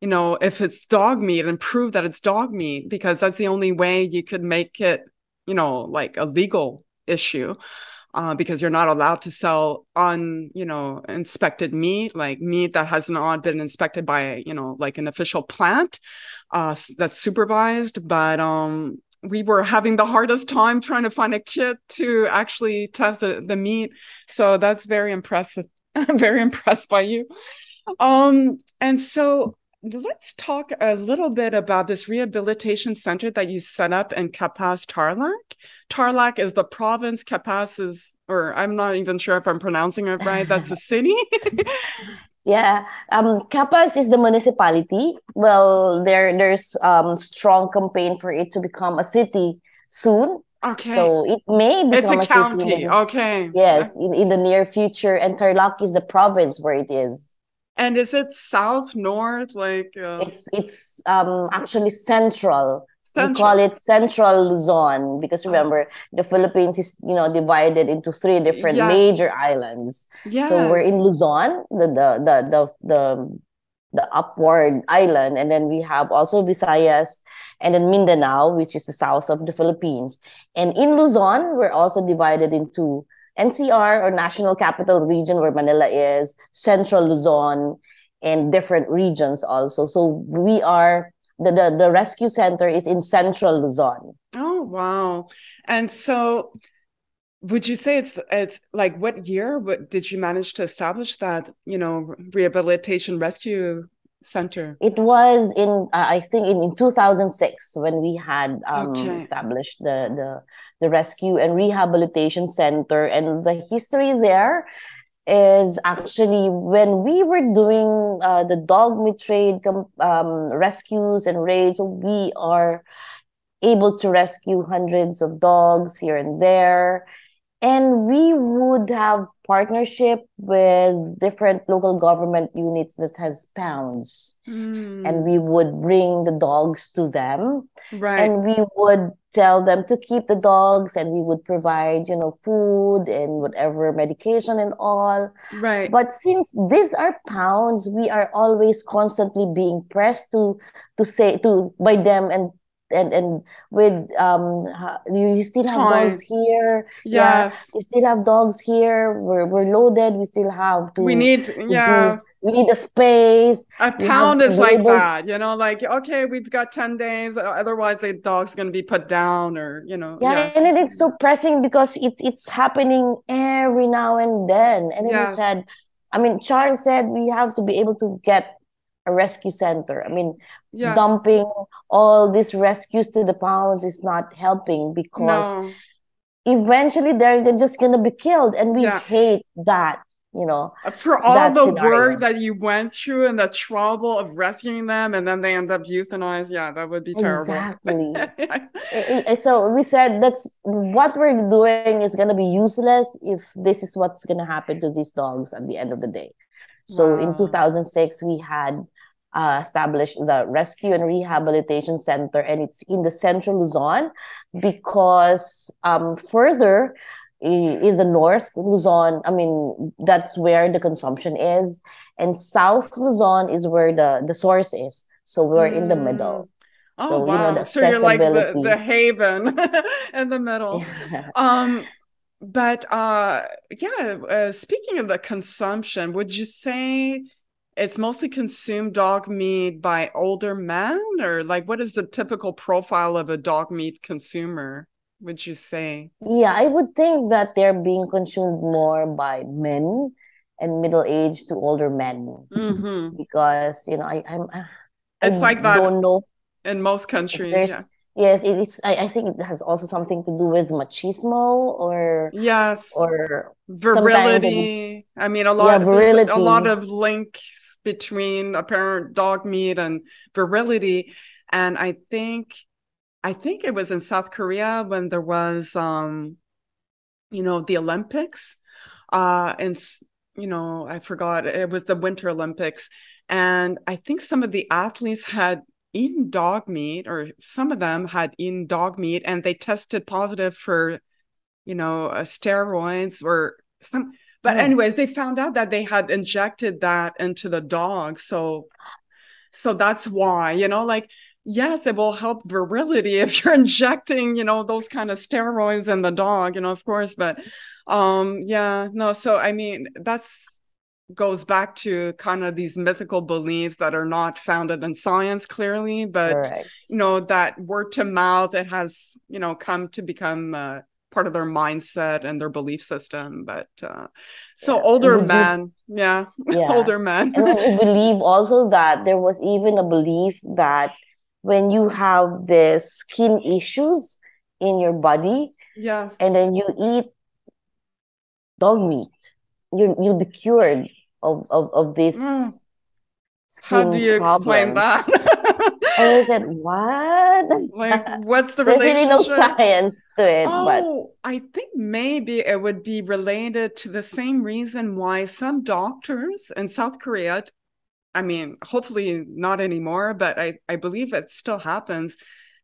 [SPEAKER 1] you know, if it's dog meat and prove that it's dog meat, because that's the only way you could make it, you know, like a legal issue uh, because you're not allowed to sell on you know inspected meat like meat that has not been inspected by you know like an official plant uh, that's supervised. But um we were having the hardest time trying to find a kit to actually test the, the meat. So that's very impressive i'm very impressed by you. Um, and so let's talk a little bit about this rehabilitation center that you set up in Capas Tarlac. Tarlac is the province, Capas is, or I'm not even sure if I'm pronouncing it right. That's the city.
[SPEAKER 2] yeah, um, Capas is the municipality. Well, there there's um strong campaign for it to become a city soon.
[SPEAKER 1] Okay.
[SPEAKER 2] So it may become
[SPEAKER 1] it's a,
[SPEAKER 2] a
[SPEAKER 1] county.
[SPEAKER 2] city.
[SPEAKER 1] okay.
[SPEAKER 2] Yes, in, in the near future, and Tarlac is the province where it is.
[SPEAKER 1] And is it south, north? Like uh,
[SPEAKER 2] It's it's um actually central. We call it Central Luzon because remember the Philippines is you know divided into three different
[SPEAKER 1] Yes.
[SPEAKER 2] major islands. So we're in Luzon, the the the the the, the upward island, and then we have also Visayas and then Mindanao, which is the south of the Philippines. And in Luzon, we're also divided into NCR or National Capital Region, where Manila is, Central Luzon, and different regions also. So we are the, the, the rescue center is in Central Luzon.
[SPEAKER 1] Oh wow! And so, would you say it's it's like what year? Did you manage to establish that you know rehabilitation rescue center?
[SPEAKER 2] It was in uh, I think in, in 2006 when we had um,
[SPEAKER 1] Okay.
[SPEAKER 2] established the, the the rescue and rehabilitation center and the history there is actually when we were doing uh, the dog trade com- um, rescues and raids so we are able to rescue hundreds of dogs here and there and we would have partnership with different local government units that has pounds
[SPEAKER 1] Hmm,
[SPEAKER 2] and we would bring the dogs to them
[SPEAKER 1] right.
[SPEAKER 2] and we would tell them to keep the dogs and we would provide you know food and whatever medication and all
[SPEAKER 1] right.
[SPEAKER 2] but since these are pounds we are always constantly being pressed to to say to by them and and and with um you, you still have
[SPEAKER 1] Time.
[SPEAKER 2] dogs here yeah
[SPEAKER 1] yes.
[SPEAKER 2] we still have dogs here we're, we're loaded we still have to
[SPEAKER 1] we need
[SPEAKER 2] to
[SPEAKER 1] yeah.
[SPEAKER 2] do- we need a space
[SPEAKER 1] A pound is like that, you know, like okay, we've got 10 days, otherwise the dog's gonna be put down or you know,
[SPEAKER 2] Yeah,
[SPEAKER 1] yes.
[SPEAKER 2] and it's so pressing because it it's happening every now and then. And then he
[SPEAKER 1] Yes.
[SPEAKER 2] said, I mean, Charles said we have to be able to get a rescue center. I mean,
[SPEAKER 1] Yes.
[SPEAKER 2] dumping all these rescues to the pounds is not helping because
[SPEAKER 1] No.
[SPEAKER 2] eventually they're just gonna be killed, and we
[SPEAKER 1] Yeah.
[SPEAKER 2] hate that, you know.
[SPEAKER 1] Uh, for all the
[SPEAKER 2] scenario.
[SPEAKER 1] work that you went through and the trouble of rescuing them and then they end up euthanized, yeah, that would be terrible.
[SPEAKER 2] Exactly. So we said that's what we're doing is gonna be useless if this is what's gonna happen to these dogs at the end of the day. So
[SPEAKER 1] Wow.
[SPEAKER 2] in 2006, we had uh, established the Rescue and Rehabilitation Center, and it's in the Central Luzon because um, further is the North Luzon. I mean, that's where the consumption is, and South Luzon is where the the source is. So we're in the middle.
[SPEAKER 1] Oh
[SPEAKER 2] So, you know,
[SPEAKER 1] so you're like the, the haven in the middle. Um, but uh yeah, uh, speaking of the consumption, would you say it's mostly consumed dog meat by older men or like what is the typical profile of a dog meat consumer, would you say?
[SPEAKER 2] Yeah, I would think that they're being consumed more by men and middle-aged to older men
[SPEAKER 1] hmm
[SPEAKER 2] because you know I I'm I
[SPEAKER 1] It's like that
[SPEAKER 2] don't know
[SPEAKER 1] in most countries, yeah.
[SPEAKER 2] yes it, it's I, I think it has also something to do with machismo or
[SPEAKER 1] Yes.
[SPEAKER 2] or
[SPEAKER 1] Virility. I mean, a
[SPEAKER 2] Yeah,
[SPEAKER 1] lot, there's a lot of links between apparent dog meat and virility. And I think, I think it was in South Korea when there was, um, you know, the Olympics, uh, and you know, I forgot it was the Winter Olympics, and I think some of the athletes had eaten dog meat, or some of them had eaten dog meat, and they tested positive for you know, uh, steroids or some. But
[SPEAKER 2] Oh.
[SPEAKER 1] anyways, they found out that they had injected that into the dog. So, so that's why, you know, like, yes, it will help virility if you're injecting, you know, those kind of steroids in the dog, you know, of course. But, um, yeah, no. So I mean, that's goes back to kind of these mythical beliefs that are not founded in science clearly, but
[SPEAKER 2] correct
[SPEAKER 1] you know that word to mouth it has you know come to become uh, part of their mindset and their belief system. But uh, so yeah. older men, yeah, yeah, older men.
[SPEAKER 2] and we believe also that there was even a belief that when you have the skin issues in your body,
[SPEAKER 1] yes,
[SPEAKER 2] and then you eat dog meat, you you'll be cured of of of this. Mm.
[SPEAKER 1] How do you problems. explain that?
[SPEAKER 2] I said, "What?
[SPEAKER 1] Like, what's the relationship?
[SPEAKER 2] There's really no science to it." Oh,
[SPEAKER 1] but I think maybe it would be related to the same reason why some doctors in South Korea, I mean, hopefully not anymore, but I I believe it still happens.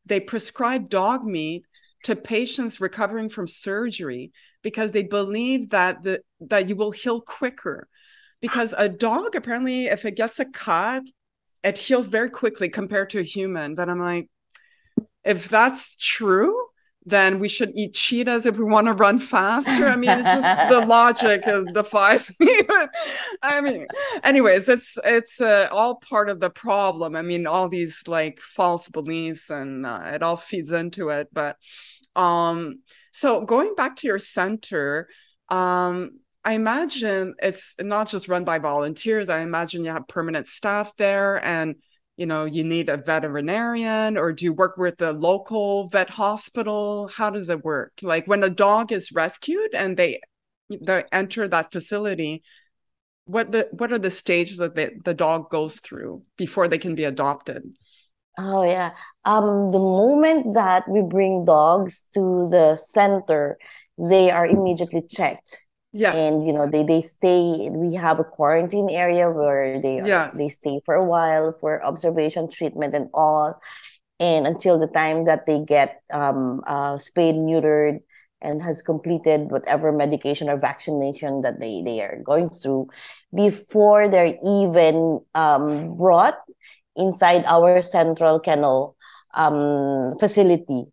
[SPEAKER 1] They prescribe dog meat to patients recovering from surgery because they believe that the that you will heal quicker because a dog apparently if it gets a cut it heals very quickly compared to a human but i'm like if that's true then we should eat cheetahs if we want to run faster. I mean, it's just the logic defies me. I mean, anyways, it's it's uh, all part of the problem. I mean, all these like false beliefs and uh, it all feeds into it. But um, so going back to your center, um, I imagine it's not just run by volunteers. I imagine you have permanent staff there and you know you need a veterinarian or do you work with the local vet hospital? How does it work? Like when a dog is rescued and they they enter that facility what the what are the stages that the, the dog goes through before they can be adopted?
[SPEAKER 2] Oh yeah. Um the moment that we bring dogs to the center they are immediately checked
[SPEAKER 1] Yes.
[SPEAKER 2] And you know, they they stay we have a quarantine area where they yes. they stay for a while for observation, treatment and all. And until the time that they get um uh spayed, neutered, and has completed whatever medication or vaccination that they, they are going through before they're even um, brought inside our central kennel um, facility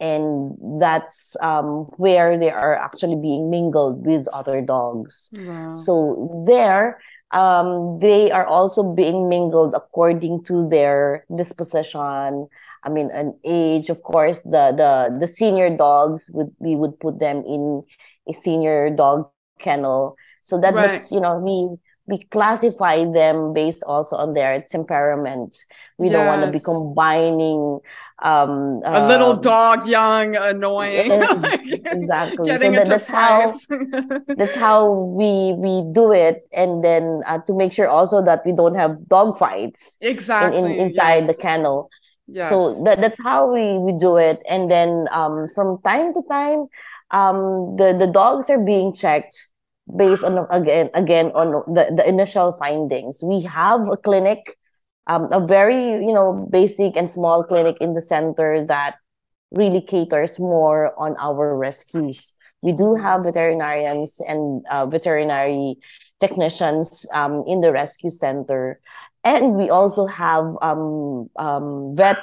[SPEAKER 2] and that's um, where they are actually being mingled with other dogs. Wow. So there, um, they are also being mingled according to their disposition. I mean, an age. Of course, the the the senior dogs would we would put them in a senior dog kennel. So that, right. that's you know we we classify them based also on their temperament. We yes. don't want to be combining um,
[SPEAKER 1] a little um, dog, young, annoying.
[SPEAKER 2] exactly. so that, that's how that's how we we do it, and then uh, to make sure also that we don't have dog fights
[SPEAKER 1] exactly
[SPEAKER 2] in, in, inside yes. the kennel. Yes. So that, that's how we, we do it. And then um, from time to time, um, the, the dogs are being checked based on again again on the, the initial findings. We have a clinic um, a very you know basic and small clinic in the center that really caters more on our rescues. We do have veterinarians and uh, veterinary technicians um, in the rescue center. And we also have um, um vet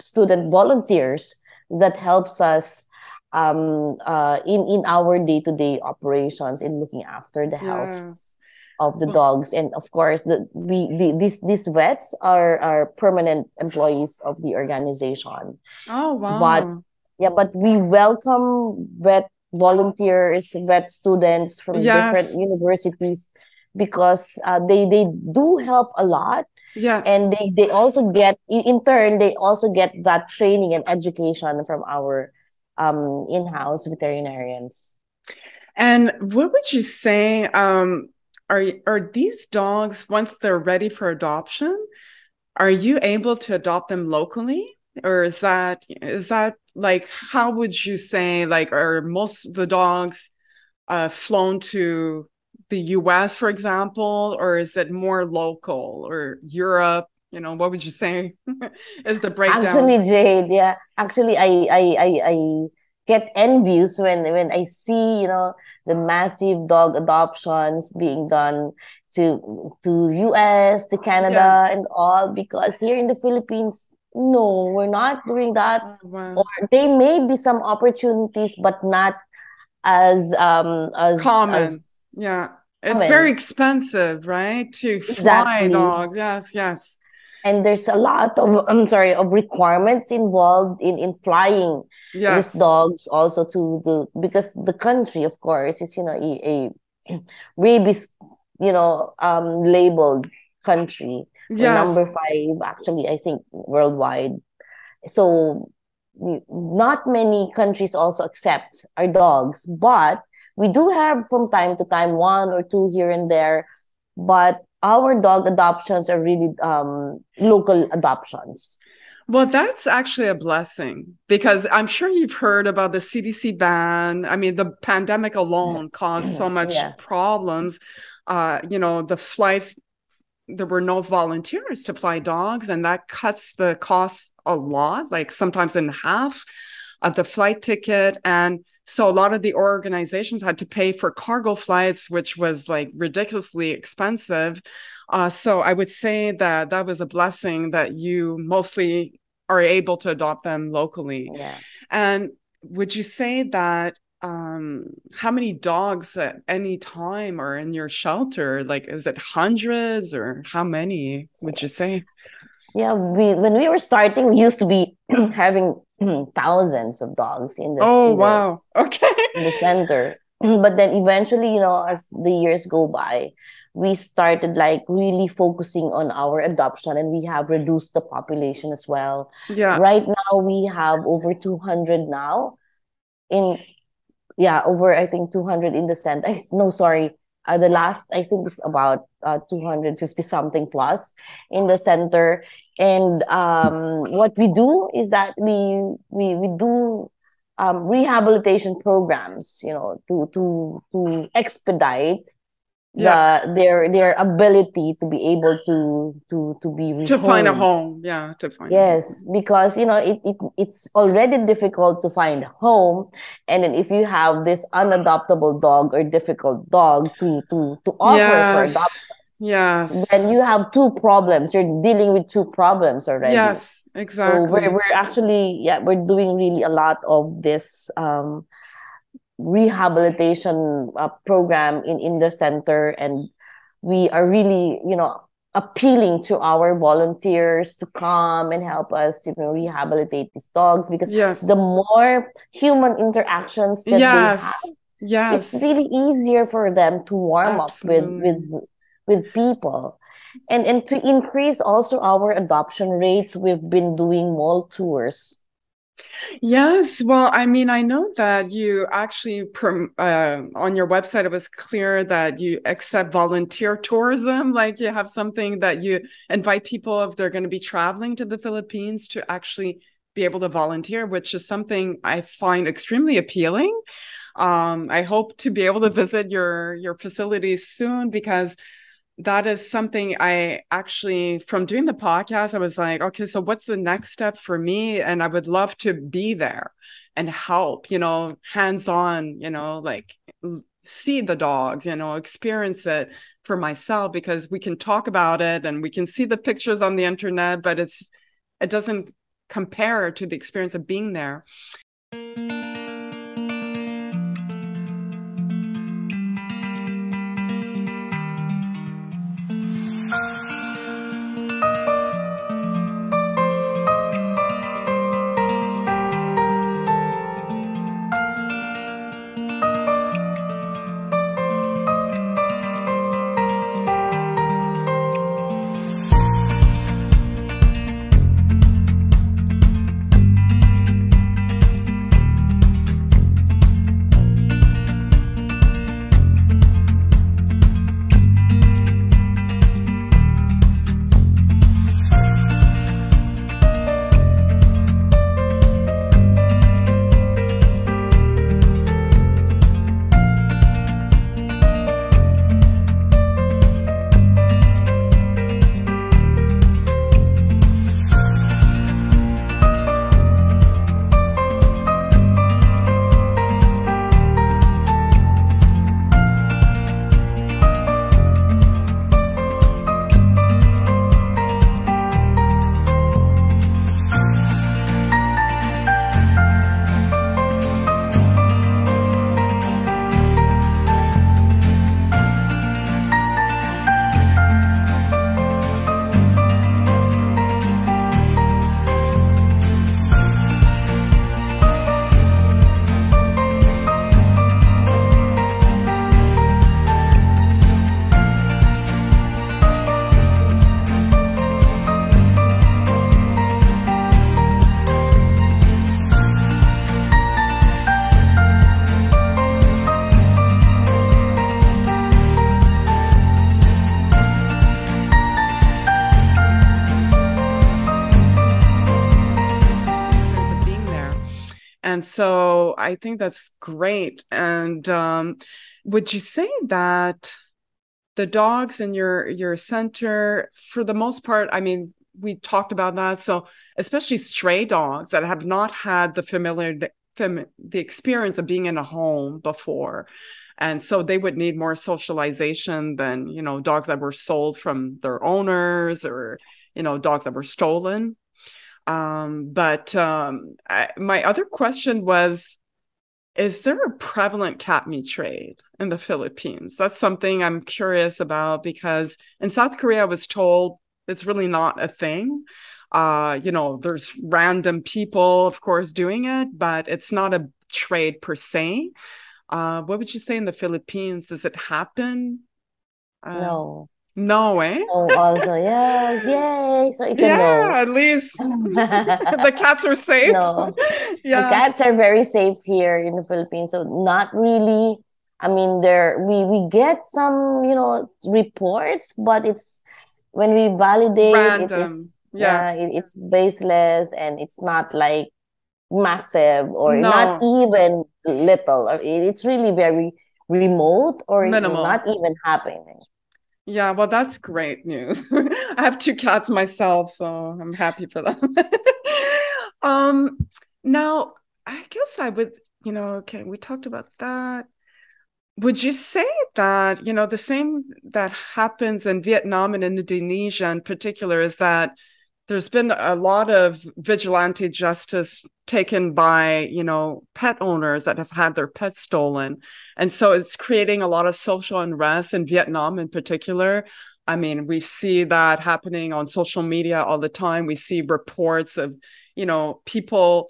[SPEAKER 2] student volunteers that helps us um, uh, in in our day to day operations in looking after the health yes. of the dogs, and of course, the we the, these these vets are are permanent employees of the organization.
[SPEAKER 1] Oh wow!
[SPEAKER 2] But yeah, but we welcome vet volunteers, vet students from yes. different universities because uh, they they do help a lot
[SPEAKER 1] yeah
[SPEAKER 2] and they they also get in turn they also get that training and education from our um, in-house veterinarians.
[SPEAKER 1] And what would you say? Um, are are these dogs once they're ready for adoption? Are you able to adopt them locally, or is that is that like how would you say like are most of the dogs uh, flown to the U.S. for example, or is it more local or Europe? You know what would you say is the breakdown
[SPEAKER 2] actually jade yeah actually i i i, I get envious when when i see you know the massive dog adoptions being done to to us to canada yeah. and all because here in the philippines no we're not doing that oh, wow. or there may be some opportunities but not as um as
[SPEAKER 1] common as, yeah it's common. very expensive right to fly exactly. dogs yes yes
[SPEAKER 2] and there's a lot of I'm sorry of requirements involved in in flying yes. these dogs also to the because the country of course is you know a, a rabies you know um labeled country yes. number five actually I think worldwide so not many countries also accept our dogs but we do have from time to time one or two here and there but our dog adoptions are really um, local adoptions
[SPEAKER 1] well, that's actually a blessing because I'm sure you've heard about the CDC ban. I mean, the pandemic alone caused so much yeah. problems. Uh, you know, the flights, there were no volunteers to fly dogs, and that cuts the cost a lot, like sometimes in half of the flight ticket. And so a lot of the organizations had to pay for cargo flights, which was like ridiculously expensive. Uh, so I would say that that was a blessing that you mostly are able to adopt them locally.
[SPEAKER 2] Yeah.
[SPEAKER 1] And would you say that um how many dogs at any time are in your shelter like is it hundreds or how many would you say
[SPEAKER 2] yeah we when we were starting we used to be having thousands of dogs in the
[SPEAKER 1] oh in wow okay
[SPEAKER 2] in the center but then eventually you know as the years go by we started like really focusing on our adoption and we have reduced the population as well.
[SPEAKER 1] Yeah.
[SPEAKER 2] Right now we have over 200 now in yeah, over I think 200 in the center. No, sorry. Uh, the last I think is about uh, 250 something plus in the center. And um, what we do is that we we we do um, rehabilitation programs, you know, to to to expedite yeah. the their their ability to be able to to to be
[SPEAKER 1] to find a home yeah to find
[SPEAKER 2] yes because you know it, it it's already difficult to find a home and then if you have this unadoptable dog or difficult dog to to to offer yes. for adoption
[SPEAKER 1] yes
[SPEAKER 2] then you have two problems you're dealing with two problems already
[SPEAKER 1] yes exactly
[SPEAKER 2] so we're, we're actually yeah we're doing really a lot of this um rehabilitation uh, program in in the center and we are really you know appealing to our volunteers to come and help us you know rehabilitate these dogs because
[SPEAKER 1] yes.
[SPEAKER 2] the more human interactions that yes. they have
[SPEAKER 1] yes
[SPEAKER 2] it's really easier for them to warm Absolutely. up with with with people and and to increase also our adoption rates we've been doing mall tours
[SPEAKER 1] Yes, well, I mean, I know that you actually uh, on your website it was clear that you accept volunteer tourism. Like you have something that you invite people if they're going to be traveling to the Philippines to actually be able to volunteer, which is something I find extremely appealing. Um, I hope to be able to visit your your facilities soon because that is something I actually, from doing the podcast, I was like, okay, so what's the next step for me? And I would love to be there and help, you know, hands on, you know, like see the dogs, you know, experience it for myself because we can talk about it and we can see the pictures on the internet, but it's, it doesn't compare to the experience of being there. I think that's great. And um, would you say that the dogs in your your center, for the most part, I mean, we talked about that. So especially stray dogs that have not had the familiar the experience of being in a home before and so they would need more socialization than you know dogs that were sold from their owners or you know dogs that were stolen um, but um, I, my other question was is there a prevalent cat meat trade in the philippines that's something i'm curious about because in south korea i was told it's really not a thing uh you know there's random people of course doing it but it's not a trade per se uh, what would you say in the Philippines? Does it happen?
[SPEAKER 2] Uh, no.
[SPEAKER 1] No, eh?
[SPEAKER 2] Oh, also, yes, yay. So it's
[SPEAKER 1] yeah,
[SPEAKER 2] a no.
[SPEAKER 1] at least the cats are safe.
[SPEAKER 2] No. yeah. The cats are very safe here in the Philippines. So not really. I mean, there we we get some, you know, reports, but it's when we validate it, it's yeah, yeah it, it's baseless and it's not like massive or no. not even little or it's really very remote or Minimal. not even happening
[SPEAKER 1] yeah well that's great news. I have two cats myself so i'm happy for them. Um now i guess i would you know okay we talked about that. Would you say that you know the same that happens in vietnam and indonesia in particular is that there's been a lot of vigilante justice taken by you know pet owners that have had their pets stolen. And so it's creating a lot of social unrest in vietnam in particular. I mean we see that happening on social media all the time. We see reports of you know people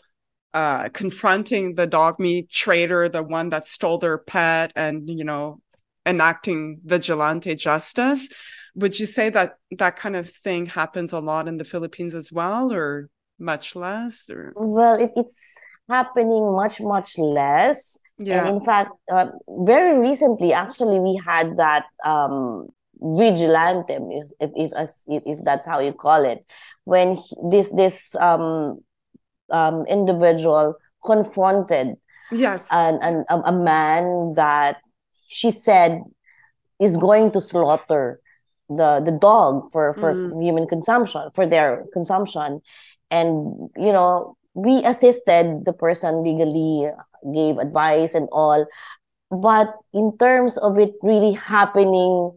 [SPEAKER 1] uh, confronting the dog meat trader the one that stole their pet and you know enacting vigilante justice would you say that that kind of thing happens a lot in the philippines as well or much less or?
[SPEAKER 2] Well it, it's happening much much less. Yeah. and in fact uh, very recently actually we had that um vigilante if if if, if that's how you call it when he, this this um um individual confronted
[SPEAKER 1] yes.
[SPEAKER 2] and an, a, a man that she said is going to slaughter the the dog for for mm. human consumption for their consumption and you know we assisted the person legally gave advice and all but in terms of it really happening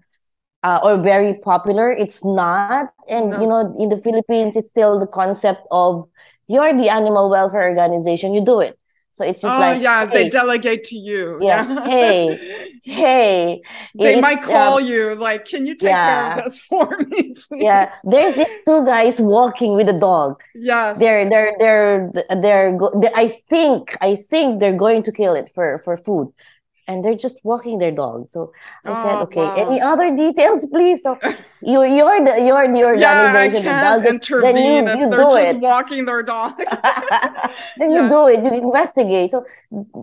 [SPEAKER 2] uh, or very popular it's not and no. you know in the philippines it's still the concept of you're the animal welfare organization you do it so it's just oh, like
[SPEAKER 1] yeah, hey, they delegate to you.
[SPEAKER 2] Yeah. hey, hey.
[SPEAKER 1] They might call um, you like, can you take yeah. care of this for me?
[SPEAKER 2] Please? Yeah. There's these two guys walking with a dog.
[SPEAKER 1] Yeah.
[SPEAKER 2] They're they're they're they're, they're I think I think they're going to kill it for for food and they're just walking their dog. So I oh, said, okay, wow. any other details, please? So you you're the you're the organization
[SPEAKER 1] yeah, that does it. Then you, you do it. walking their dog.
[SPEAKER 2] then you do it. You investigate. So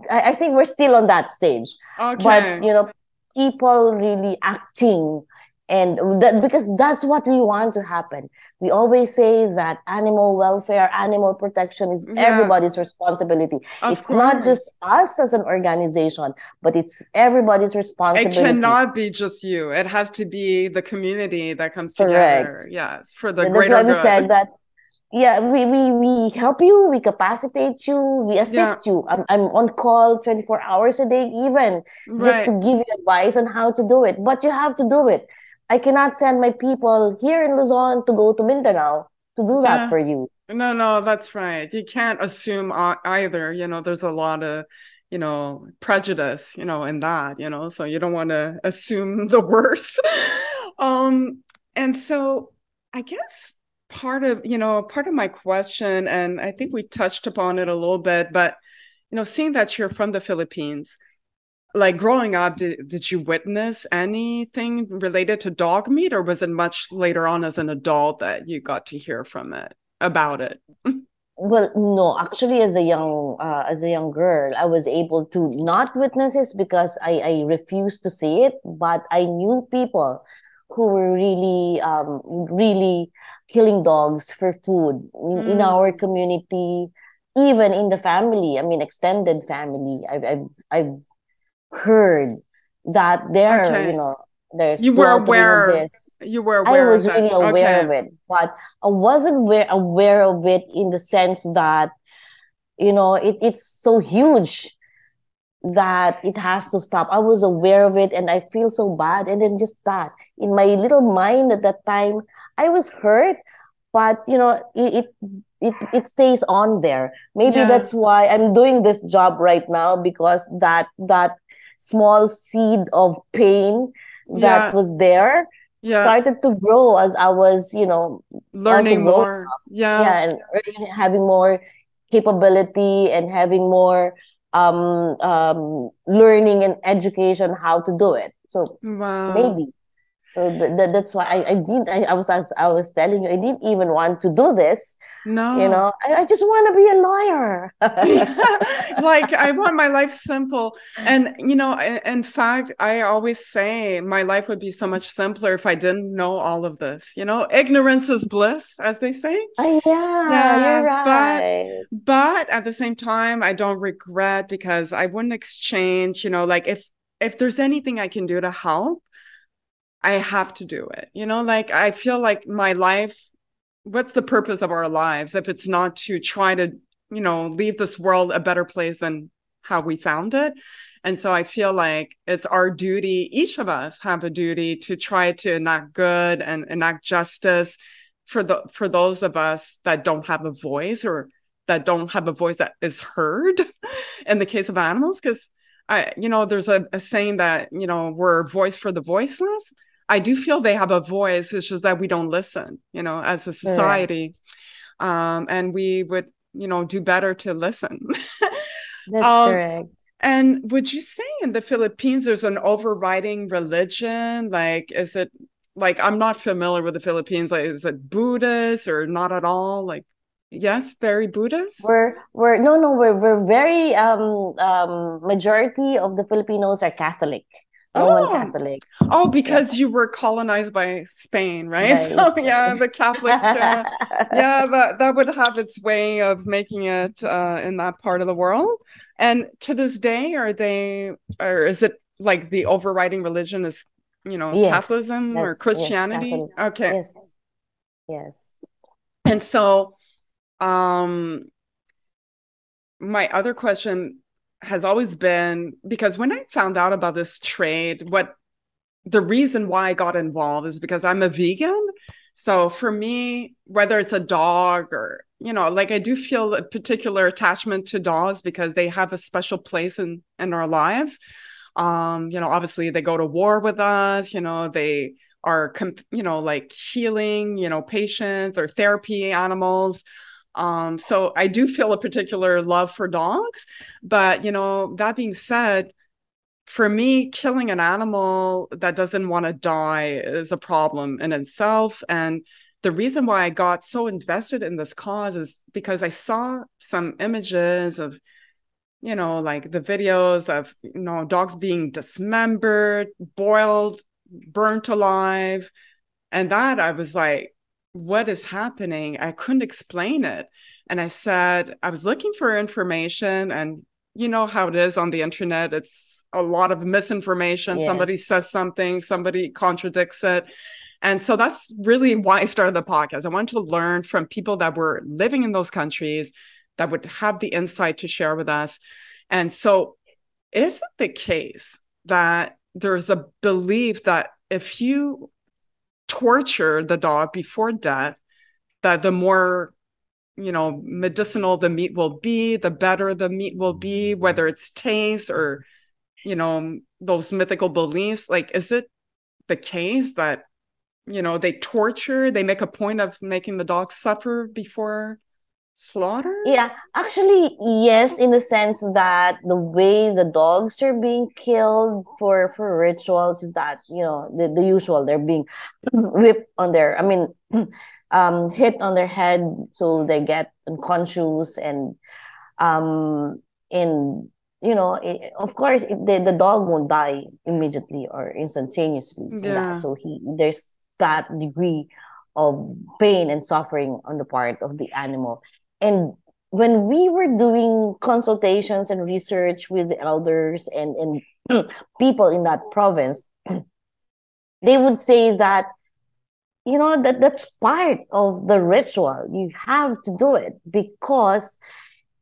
[SPEAKER 2] I, I, think we're still on that stage.
[SPEAKER 1] Okay.
[SPEAKER 2] But you know, people really acting and that because that's what we want to happen we always say that animal welfare animal protection is yes. everybody's responsibility of it's course. not just us as an organization but it's everybody's responsibility
[SPEAKER 1] it cannot be just you it has to be the community that comes together Correct. yes for the and greater that's why we good. said
[SPEAKER 2] that yeah we, we we help you we capacitate you we assist yeah. you I'm, I'm on call 24 hours a day even right. just to give you advice on how to do it but you have to do it I cannot send my people here in Luzon to go to Mindanao to do that yeah. for you.
[SPEAKER 1] No, no, that's right. You can't assume either. You know, there's a lot of, you know, prejudice, you know, in that, you know, so you don't want to assume the worst. um, and so I guess part of, you know, part of my question, and I think we touched upon it a little bit, but, you know, seeing that you're from the Philippines, like growing up did, did you witness anything related to dog meat or was it much later on as an adult that you got to hear from it about it
[SPEAKER 2] well no actually as a young uh, as a young girl i was able to not witness this because i i refused to see it but i knew people who were really um really killing dogs for food in, mm. in our community even in the family, I mean, extended family, I've I've, I've heard that there, okay. you know, there's
[SPEAKER 1] you were aware. of This. You were aware.
[SPEAKER 2] I was really aware okay. of it, but I wasn't aware aware of it in the sense that, you know, it, it's so huge that it has to stop. I was aware of it, and I feel so bad. And then just that in my little mind at that time, I was hurt, but you know, it, it it it stays on there maybe yeah. that's why i'm doing this job right now because that that small seed of pain that yeah. was there yeah. started to grow as i was you know
[SPEAKER 1] learning more yeah
[SPEAKER 2] yeah and having more capability and having more um um learning and education how to do it so wow. maybe so th- th- that's why I, I didn't I, I was as I was telling you I didn't even want to do this.
[SPEAKER 1] No,
[SPEAKER 2] you know I, I just want to be a lawyer.
[SPEAKER 1] like I want my life simple, and you know, in, in, fact, I always say my life would be so much simpler if I didn't know all of this. You know, ignorance is bliss, as they say.
[SPEAKER 2] Uh, yeah, yes, right.
[SPEAKER 1] But, but at the same time, I don't regret because I wouldn't exchange. You know, like if if there's anything I can do to help I have to do it. You know, like I feel like my life, what's the purpose of our lives if it's not to try to, you know, leave this world a better place than how we found it? And so I feel like it's our duty, each of us have a duty to try to enact good and enact justice for the for those of us that don't have a voice or that don't have a voice that is heard in the case of animals because I, you know, there's a, a, saying that, you know, we're a voice for the voiceless. I do feel they have a voice. It's just that we don't listen, you know, as a society. Um, and we would, you know, do better to listen.
[SPEAKER 2] That's um, correct.
[SPEAKER 1] And would you say in the Philippines there's an overriding religion? Like, is it like I'm not familiar with the Philippines? Like, is it Buddhist or not at all? Like, yes, very Buddhist.
[SPEAKER 2] We're we're no no we're we're very um um majority of the Filipinos are Catholic. Roman oh. Catholic.
[SPEAKER 1] Oh, because yeah. you were colonized by Spain, right? so yeah, the Catholic. Uh, yeah, that that would have its way of making it uh, in that part of the world. And to this day, are they, or is it like the overriding religion is, you know, yes. Catholicism yes. or Christianity?
[SPEAKER 2] Yes,
[SPEAKER 1] okay.
[SPEAKER 2] Yes. Yes.
[SPEAKER 1] And so, um, my other question has always been because when I found out about this trade, what the reason why I got involved is because I'm a vegan. So for me, whether it's a dog or, you know, like I do feel a particular attachment to dogs because they have a special place in, in our lives. Um, you know, obviously they go to war with us, you know, they are, you know, like healing, you know, patients or therapy animals. Um, so I do feel a particular love for dogs. But, you know, that being said, for me, killing an animal that doesn't want to die is a problem in itself. And the reason why I got so invested in this cause is because I saw some images of, you know, like the videos of, you know, dogs being dismembered, boiled, burnt alive. And that I was like, what is happening? I couldn't explain it. And I said, I was looking for information, and you know how it is on the internet. It's a lot of misinformation. Yes. Somebody says something, somebody contradicts it. And so that's really why I started the podcast. I wanted to learn from people that were living in those countries that would have the insight to share with us. And so, is it the case that there's a belief that if you torture the dog before death, that the more you know medicinal the meat will be, the better the meat will be, whether it's taste or you know those mythical beliefs. Like, is it the case that you know they torture? They make a point of making the dog suffer before slaughter?
[SPEAKER 2] Yeah, actually, yes, in the sense that the way the dogs are being killed for for rituals is that you know the, the usual they're being whipped on their I mean um hit on their head so they get unconscious and um in you know it, of course it, the, the dog won't die immediately or instantaneously yeah. so he there's that degree of pain and suffering on the part of the animal and when we were doing consultations and research with the elders and, and people in that province, they would say that you know that that's part of the ritual. You have to do it because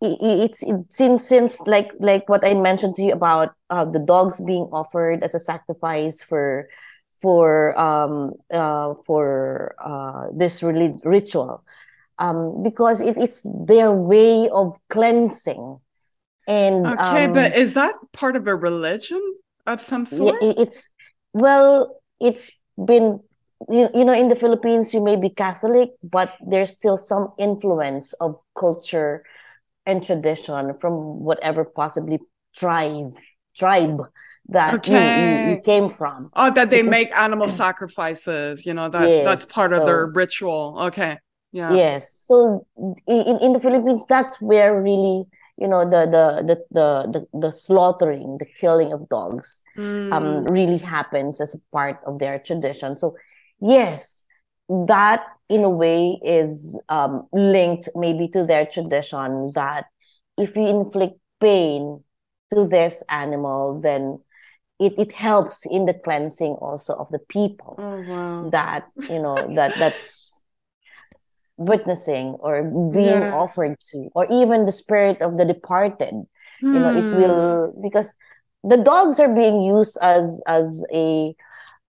[SPEAKER 2] it's it, since since like like what i mentioned to you about uh, the dogs being offered as a sacrifice for for um uh for uh this really ritual um because it, it's their way of cleansing. And
[SPEAKER 1] okay
[SPEAKER 2] um,
[SPEAKER 1] but is that part of a religion of some sort?
[SPEAKER 2] Yeah, it's well it's been you, you know in the philippines you may be catholic but there's still some influence of culture and tradition from whatever possibly tribe tribe that okay. you, you, you, came from.
[SPEAKER 1] Oh that they make animal sacrifices you know that yes, that's part so, of their ritual. Okay yeah
[SPEAKER 2] yes so in, in the philippines that's where really you know the the the the the, the slaughtering the killing of dogs mm. um really happens as a part of their tradition so yes that in a way is um linked maybe to their tradition that if you inflict pain to this animal then it, it helps in the cleansing also of the people
[SPEAKER 1] oh, wow.
[SPEAKER 2] that you know that that's witnessing or being yeah. offered to or even the spirit of the departed hmm. you know it hmm. will because the dogs are being used as as a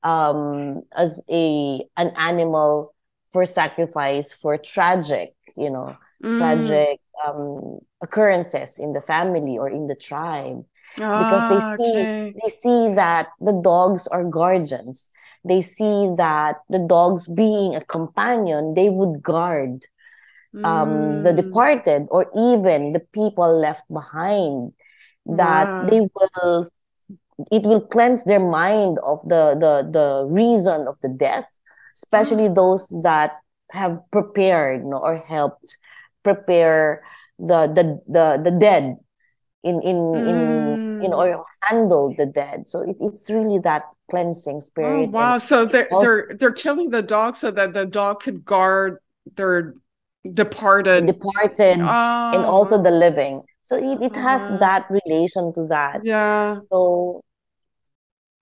[SPEAKER 2] um as a an animal for sacrifice for tragic you know mm. tragic um occurrences in the family or in the tribe because they ah, see okay. they see that the dogs are guardians they see that the dogs being a companion they would guard um, mm. the departed or even the people left behind that wow. they will it will cleanse their mind of the the the reason of the death especially mm. those that have prepared you know, or helped prepare the the the, the dead in in mm. in you know or handle the dead. So it, it's really that cleansing spirit
[SPEAKER 1] oh, wow. So they're also, they're they're killing the dog so that the dog could guard their departed.
[SPEAKER 2] Departed oh. and also the living. So it, it has uh-huh. that relation to that.
[SPEAKER 1] Yeah.
[SPEAKER 2] So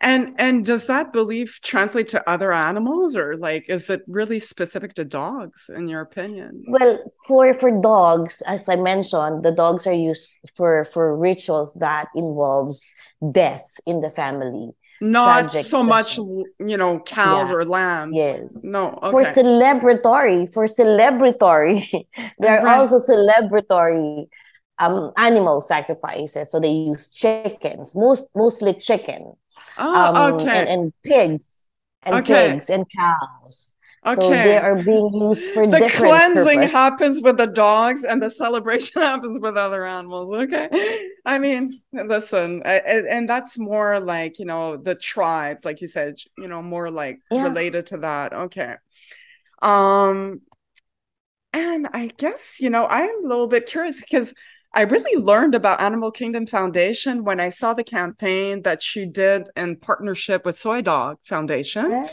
[SPEAKER 1] and and does that belief translate to other animals or like is it really specific to dogs in your opinion?
[SPEAKER 2] Well, for for dogs, as I mentioned, the dogs are used for for rituals that involves death in the family.
[SPEAKER 1] Not so much, you know, cows yeah. or lambs.
[SPEAKER 2] Yes.
[SPEAKER 1] No. Okay.
[SPEAKER 2] For celebratory, for celebratory, there are right. also celebratory um animal sacrifices. So they use chickens, most mostly chicken
[SPEAKER 1] Oh, um, okay.
[SPEAKER 2] And, and pigs and okay. pigs and cows. Okay. So they are being used for the cleansing purpose.
[SPEAKER 1] happens with the dogs and the celebration happens with other animals. Okay. I mean, listen, I, and that's more like, you know, the tribes, like you said, you know, more like yeah. related to that. Okay. Um, and I guess, you know, I'm a little bit curious because I really learned about Animal Kingdom Foundation when I saw the campaign that she did in partnership with Soi Dog Foundation. Yeah.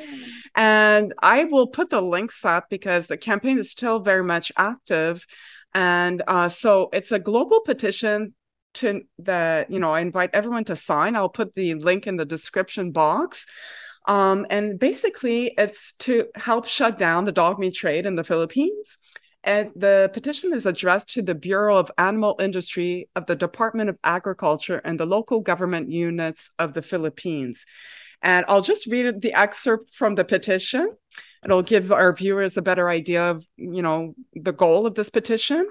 [SPEAKER 1] And I will put the links up because the campaign is still very much active. And uh, so it's a global petition to that, you know, I invite everyone to sign. I'll put the link in the description box. Um, and basically, it's to help shut down the dog meat trade in the Philippines. And the petition is addressed to the Bureau of Animal Industry of the Department of Agriculture and the local government units of the Philippines. And I'll just read the excerpt from the petition. It'll give our viewers a better idea of, you know, the goal of this petition.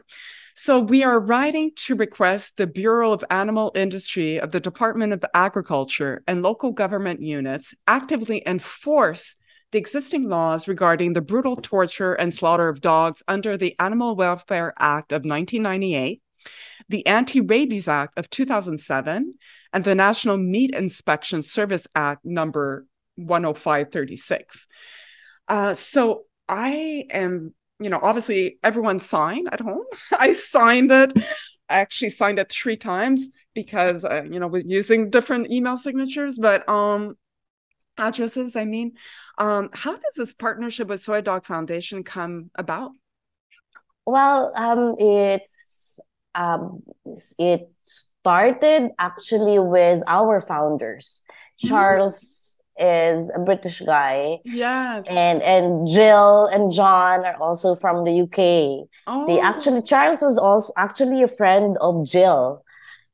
[SPEAKER 1] So we are writing to request the Bureau of Animal Industry of the Department of Agriculture and local government units actively enforce the existing laws regarding the brutal torture and slaughter of dogs under the Animal Welfare Act of 1998, the Anti Rabies Act of 2007, and the National Meat Inspection Service Act number 10536. Uh, so I am, you know, obviously everyone signed at home. I signed it. I actually signed it three times because, uh, you know, we're using different email signatures, but um, addresses, I mean. Um, how does this partnership with Soi Dog Foundation come about?
[SPEAKER 2] Well, um, it's um, it started actually with our founders. Mm-hmm. Charles is a British guy.
[SPEAKER 1] Yes.
[SPEAKER 2] And and Gill and John are also from the UK. Oh. They actually Charles was also actually a friend of Gill.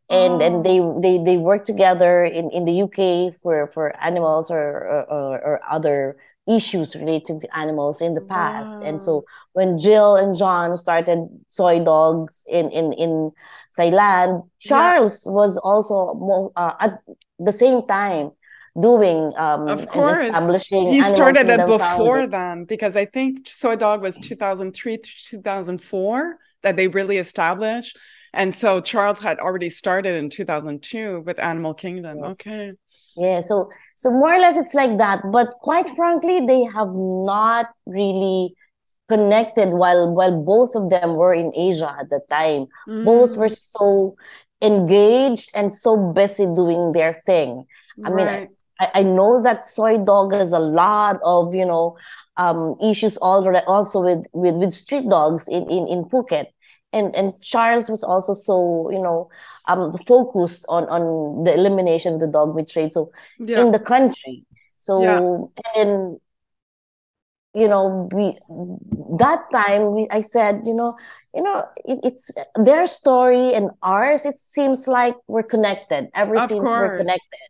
[SPEAKER 2] And oh. and they they they work together in in the UK for for animals or or, or other issues related to animals in the past. Wow. And so when Gill and John started Soi Dogs in in in Thailand, Charles yeah. was also uh, at the same time doing um
[SPEAKER 1] of course
[SPEAKER 2] establishing
[SPEAKER 1] he started it before them because i think Soi Dog was 2003 2004 that they really established and so charles had already started in 2002 with animal kingdom yes. okay
[SPEAKER 2] yeah so so more or less it's like that but quite frankly they have not really connected while while both of them were in asia at the time mm. both were so engaged and so busy doing their thing i right. mean I, I know that Soi Dog has a lot of you know um, issues already also with, with with street dogs in in in Phuket and and Charles was also so you know um focused on on the elimination of the dog meat trade so yeah. in the country so yeah. and you know we that time we I said you know you know it, it's their story and ours it seems like we're connected ever of since course. we're connected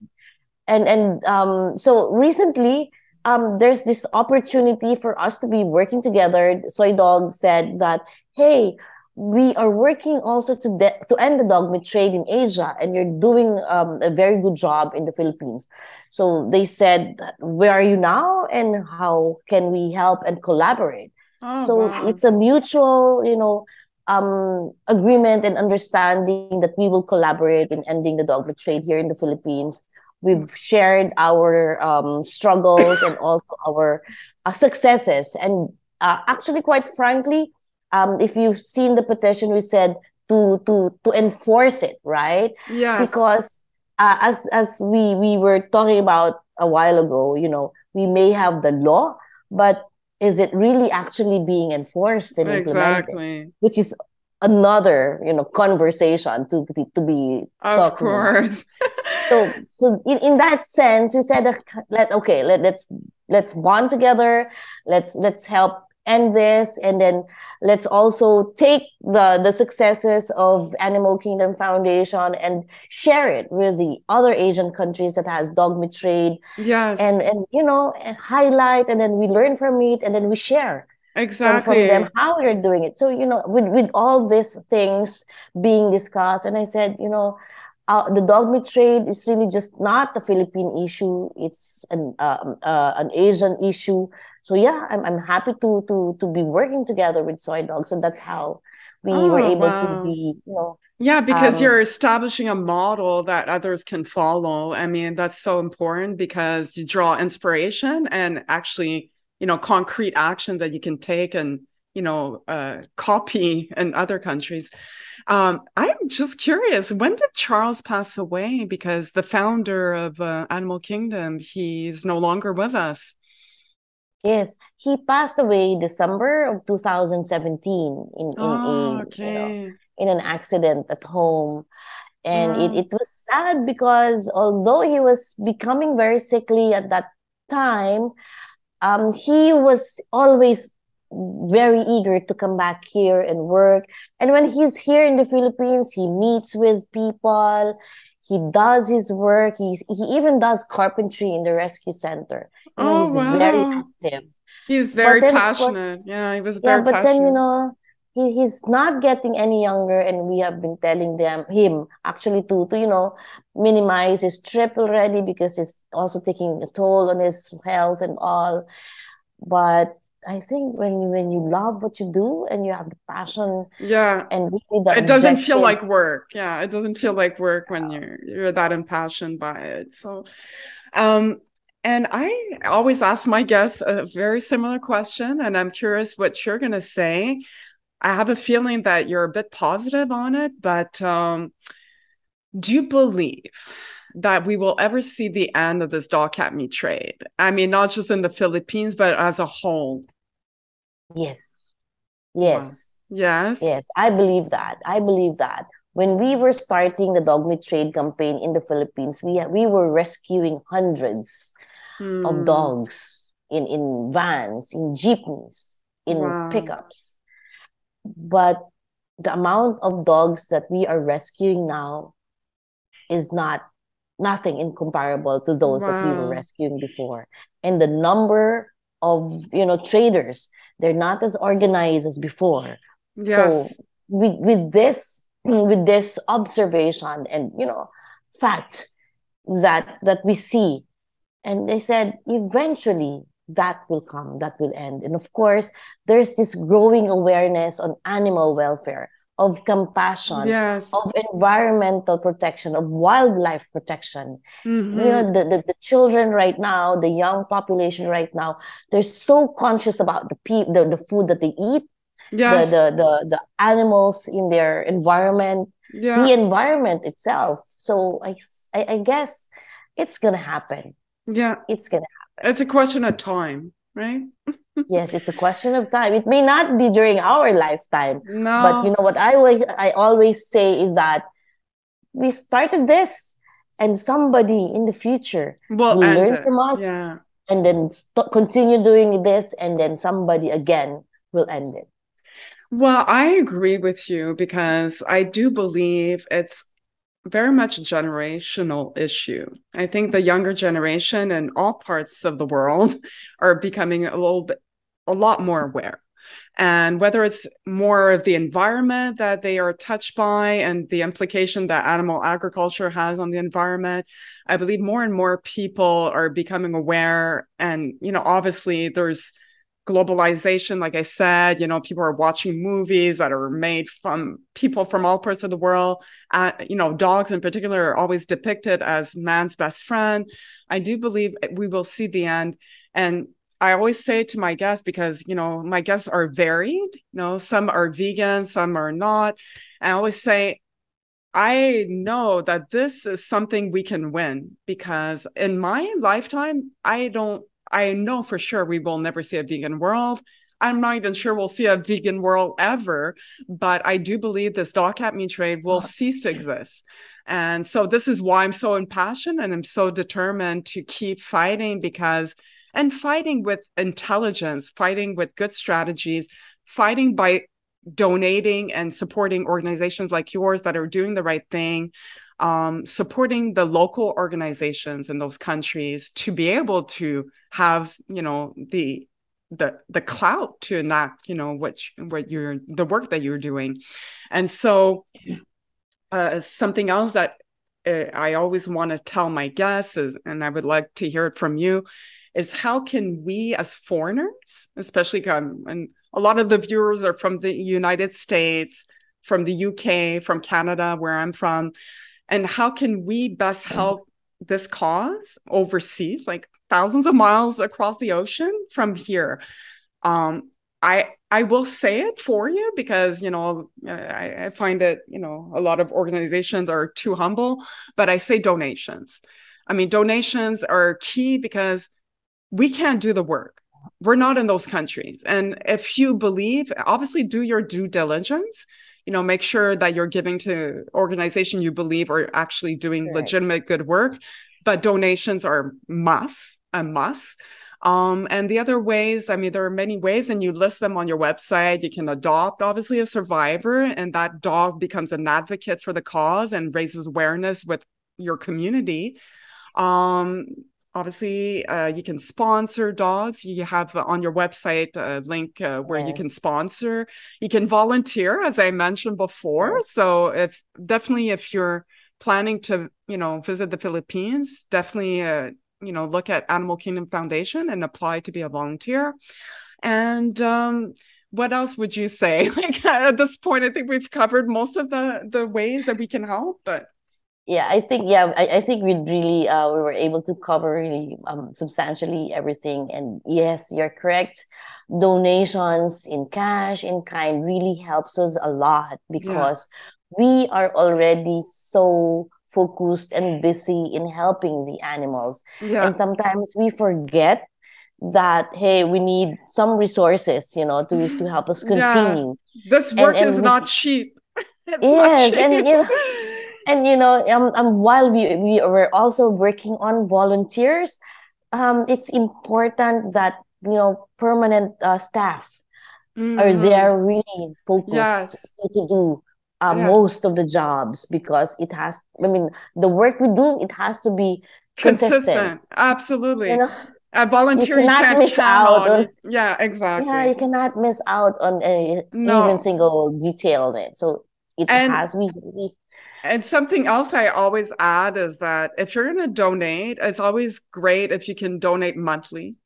[SPEAKER 2] and and um so recently um, there's this opportunity for us to be working together. Soi Dog said that, hey, we are working also to de- to end the dog meat trade in Asia, and you're doing um, a very good job in the Philippines. So they said, where are you now, and how can we help and collaborate? Oh, so wow. it's a mutual, you know, um, agreement and understanding that we will collaborate in ending the dog meat trade here in the Philippines. We've shared our um, struggles and also our uh, successes, and uh, actually, quite frankly um, if you've seen the petition, we said to to to enforce it, right?
[SPEAKER 1] Yeah.
[SPEAKER 2] Because uh, as as we we were talking about a while ago, you know, we may have the law, but is it really actually being enforced and exactly. implemented? Which is another you know conversation to to, to be
[SPEAKER 1] of course
[SPEAKER 2] so so in, in that sense we said let okay let, let's let's bond together let's let's help end this and then let's also take the the successes of animal kingdom foundation and share it with the other asian countries that has dog meat trade.
[SPEAKER 1] Yes.
[SPEAKER 2] And and you know and highlight and then we learn from it and then we share
[SPEAKER 1] exactly
[SPEAKER 2] from, them how we're doing it. So you know with with all these things being discussed and i said you know uh, the dog meat trade is really just not a Philippine issue. It's an uh, uh, an Asian issue. So yeah, I'm I'm happy to to to be working together with Soi Dog. So that's how we oh, were able wow. to be, you know.
[SPEAKER 1] Yeah, because um, you're establishing a model that others can follow. I mean, that's so important because you draw inspiration and actually, you know, concrete action that you can take and you know uh, copy in other countries. Um, I'm just curious, when did Charles pass away? Because the founder of uh, Animal Kingdom, he's no longer with us.
[SPEAKER 2] Yes, he passed away December of 2017 in in
[SPEAKER 1] oh, a okay. you
[SPEAKER 2] know, in an accident at home. And it, it was sad because although he was becoming very sickly at that time, um, he was always very eager to come back here and work. And when he's here in the Philippines, he meets with people. He does his work. He's, he even does carpentry in the rescue center. You know, oh, he's wow. very active.
[SPEAKER 1] He's very then, passionate. Course, yeah, he was very yeah,
[SPEAKER 2] but
[SPEAKER 1] passionate.
[SPEAKER 2] then you know, he, he's not getting any younger, and we have been telling them him actually to to you know minimize his trip already because it's also taking a toll on his health and all. But I think when you when you love what you do and you have the passion,
[SPEAKER 1] yeah,
[SPEAKER 2] and
[SPEAKER 1] really the it doesn't feel like work. Yeah, it doesn't feel like work when you're you're that impassioned by it. So, um, and I always ask my guests a very similar question, and I'm curious what you're gonna say. I have a feeling that you're a bit positive on it, but um, do you believe that we will ever see the end of this dog cat meat trade? I mean, not just in the Philippines, but as a whole.
[SPEAKER 2] Yes. Yes.
[SPEAKER 1] Yes.
[SPEAKER 2] Yes, I believe that. I believe that. When we were starting the dog meat trade campaign in the Philippines, we we were rescuing hundreds
[SPEAKER 1] Hmm.
[SPEAKER 2] of dogs in in vans, in jeepneys, in
[SPEAKER 1] Wow.
[SPEAKER 2] pickups. But the amount of dogs that we are rescuing now is not nothing incomparable to those that we were rescuing before. And the number of, you know, traders, they're not as organized as before.
[SPEAKER 1] Yes.
[SPEAKER 2] So with with this with this observation and you know fact that that we see and they said eventually that will come that will end and of course there's this growing awareness on animal welfare of compassion
[SPEAKER 1] Yes.
[SPEAKER 2] of environmental protection of wildlife protection
[SPEAKER 1] Mhm.
[SPEAKER 2] you know the, the the children right now the young population right now they're so conscious about the pe- the, the food that they eat
[SPEAKER 1] Yes.
[SPEAKER 2] the, the the the animals in their environment
[SPEAKER 1] yeah.
[SPEAKER 2] the environment itself so I I guess it's gonna happen
[SPEAKER 1] Yeah.
[SPEAKER 2] it's gonna happen
[SPEAKER 1] It's a question of time, right?
[SPEAKER 2] yes it's a question of time it may not be during our lifetime
[SPEAKER 1] No.
[SPEAKER 2] but you know what i always i always say is that we started this and somebody in the future
[SPEAKER 1] We'll
[SPEAKER 2] will learn
[SPEAKER 1] it.
[SPEAKER 2] from us
[SPEAKER 1] Yeah.
[SPEAKER 2] and then st- continue doing this and then somebody again will end it
[SPEAKER 1] Well, I agree with you because I do believe it's very much a generational issue. I think the younger generation in all parts of the world are becoming a little bit, a lot more aware. And whether it's more of the environment that they are touched by and the implication that animal agriculture has on the environment, I believe more and more people are becoming aware. And, you know, obviously there's globalization like i said you know people are watching movies that are made from people from all parts of the world uh, you know dogs in particular are always depicted as man's best friend i do believe we will see the end and i always say to my guests because you know my guests are varied you know some are vegan some are not i always say I know that this is something we can win because in my lifetime, I don't, I know for sure we will never see a vegan world. I'm not even sure we'll see a vegan world ever, but I do believe this dog cat meat trade will cease to exist. And so this is why I'm so impassioned and I'm so determined to keep fighting because, and fighting with intelligence, fighting with good strategies, fighting by donating and supporting organizations like yours that are doing the right thing, um, supporting the local organizations in those countries to be able to have, you know, the the the clout to enact, you know, what what you're the work that you're doing, and so uh, something else that I always want to tell my guests and I would like to hear it from you, is how can we as foreigners, especially and a lot of the viewers are from the United States, from the UK, from Canada, where I'm from. And how can we best help this cause overseas, like thousands of miles across the ocean from here? Um, I I will say it for you because you know uh, I, I find it you know a lot of organizations are too humble, but I say donations. I mean donations are key because we can't do the work we're not in those countries and if you believe obviously do your due diligence you know make sure that you're giving to organization you believe are actually doing
[SPEAKER 2] Correct.
[SPEAKER 1] legitimate good work but donations are must a must um, and the other ways i mean there are many ways and you list them on your website. You can adopt obviously a survivor and that dog becomes an advocate for the cause and raises awareness with your community. Um, obviously uh, you can sponsor dogs. You have on your website a link uh, where you can sponsor. You can volunteer as i mentioned before. So if definitely if you're planning to you know visit the philippines definitely uh, you know look at animal kingdom foundation and apply to be a volunteer. And um what else would you say? Like at this point i think we've covered most of the the ways that we can help but
[SPEAKER 2] yeah i think yeah i, I think we really uh, we were able to cover really um, substantially everything. And yes you're correct. Donations in cash in kind really helps us a lot because we are already so focused and busy in helping the animals
[SPEAKER 1] yeah
[SPEAKER 2] and sometimes we forget that hey we need some resources you know to to help us continue
[SPEAKER 1] yeah. this work and, and is we, not cheap
[SPEAKER 2] it's yes cheap. and you know and you know um, um while we we were also working on volunteers um it's important that you know permanent uh, staff mm-hmm. are there really focused yes. to, to do uh, yeah. most of the jobs because it has i mean the work we do it has to be consistent, consistent.
[SPEAKER 1] absolutely you know a volunteer you cannot miss out on, yeah exactly
[SPEAKER 2] yeah you cannot miss out on a no. even single detail in it so it and, has we, we
[SPEAKER 1] and something else I always add is that if you're going to donate, it's always great if you can donate monthly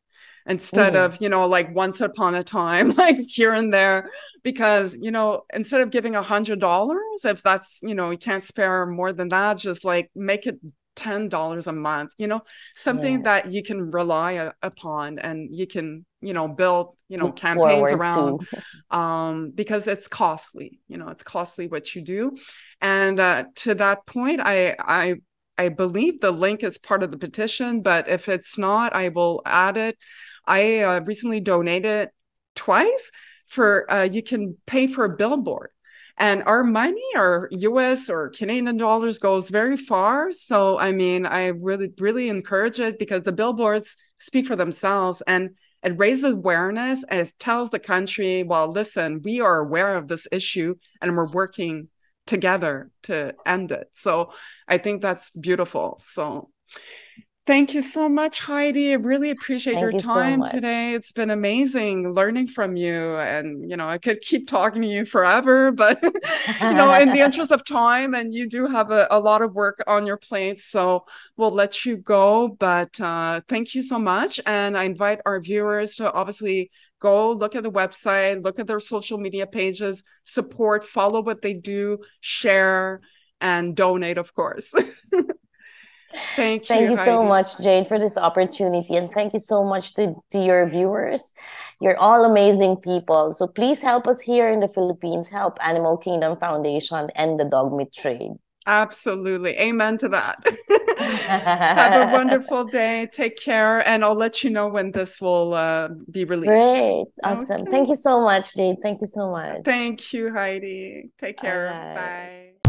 [SPEAKER 1] instead mm. of, you know, like once upon a time, like here and there, because, you know, instead of giving a hundred dollars, if that's, you know, you can't spare more than that, just like make it $10 a month you know something yes. that you can rely a, upon and you can you know build you know Look campaigns around um because it's costly you know it's costly what you do and uh to that point i i i believe the link is part of the petition but if it's not i will add it. I uh, recently donated twice for uh, you can pay for a billboard. And our money our us or canadian dollars goes very far. So i mean i really really encourage it because the billboards speak for themselves and it raises awareness and it tells the country well listen we are aware of this issue and we're working together to end it. So i think that's beautiful. So Thank you so much, Heidi. I really appreciate Thank your time so today. It's been amazing learning from you. And, you know, I could keep talking to you forever, but, you know, in the interest of time, and you do have a, a lot of work on your plate. So we'll let you go. But uh, thank you so much. And I invite our viewers to obviously go look at the website, look at their social media pages, support, follow what they do, share, and donate, of course. Thank you.
[SPEAKER 2] Thank you so much, Jade, for this opportunity. And thank you so much to, to your viewers. You're all amazing people. So please help us here in the Philippines, help Animal Kingdom Foundation and the dog meat trade.
[SPEAKER 1] Absolutely. Amen to that. Have a wonderful day. Take care. And I'll let you know when this will uh, be released.
[SPEAKER 2] Great. Awesome. Okay. Thank you so much, Jade. Thank you so much.
[SPEAKER 1] Thank you, Heidi. Take care. Bye.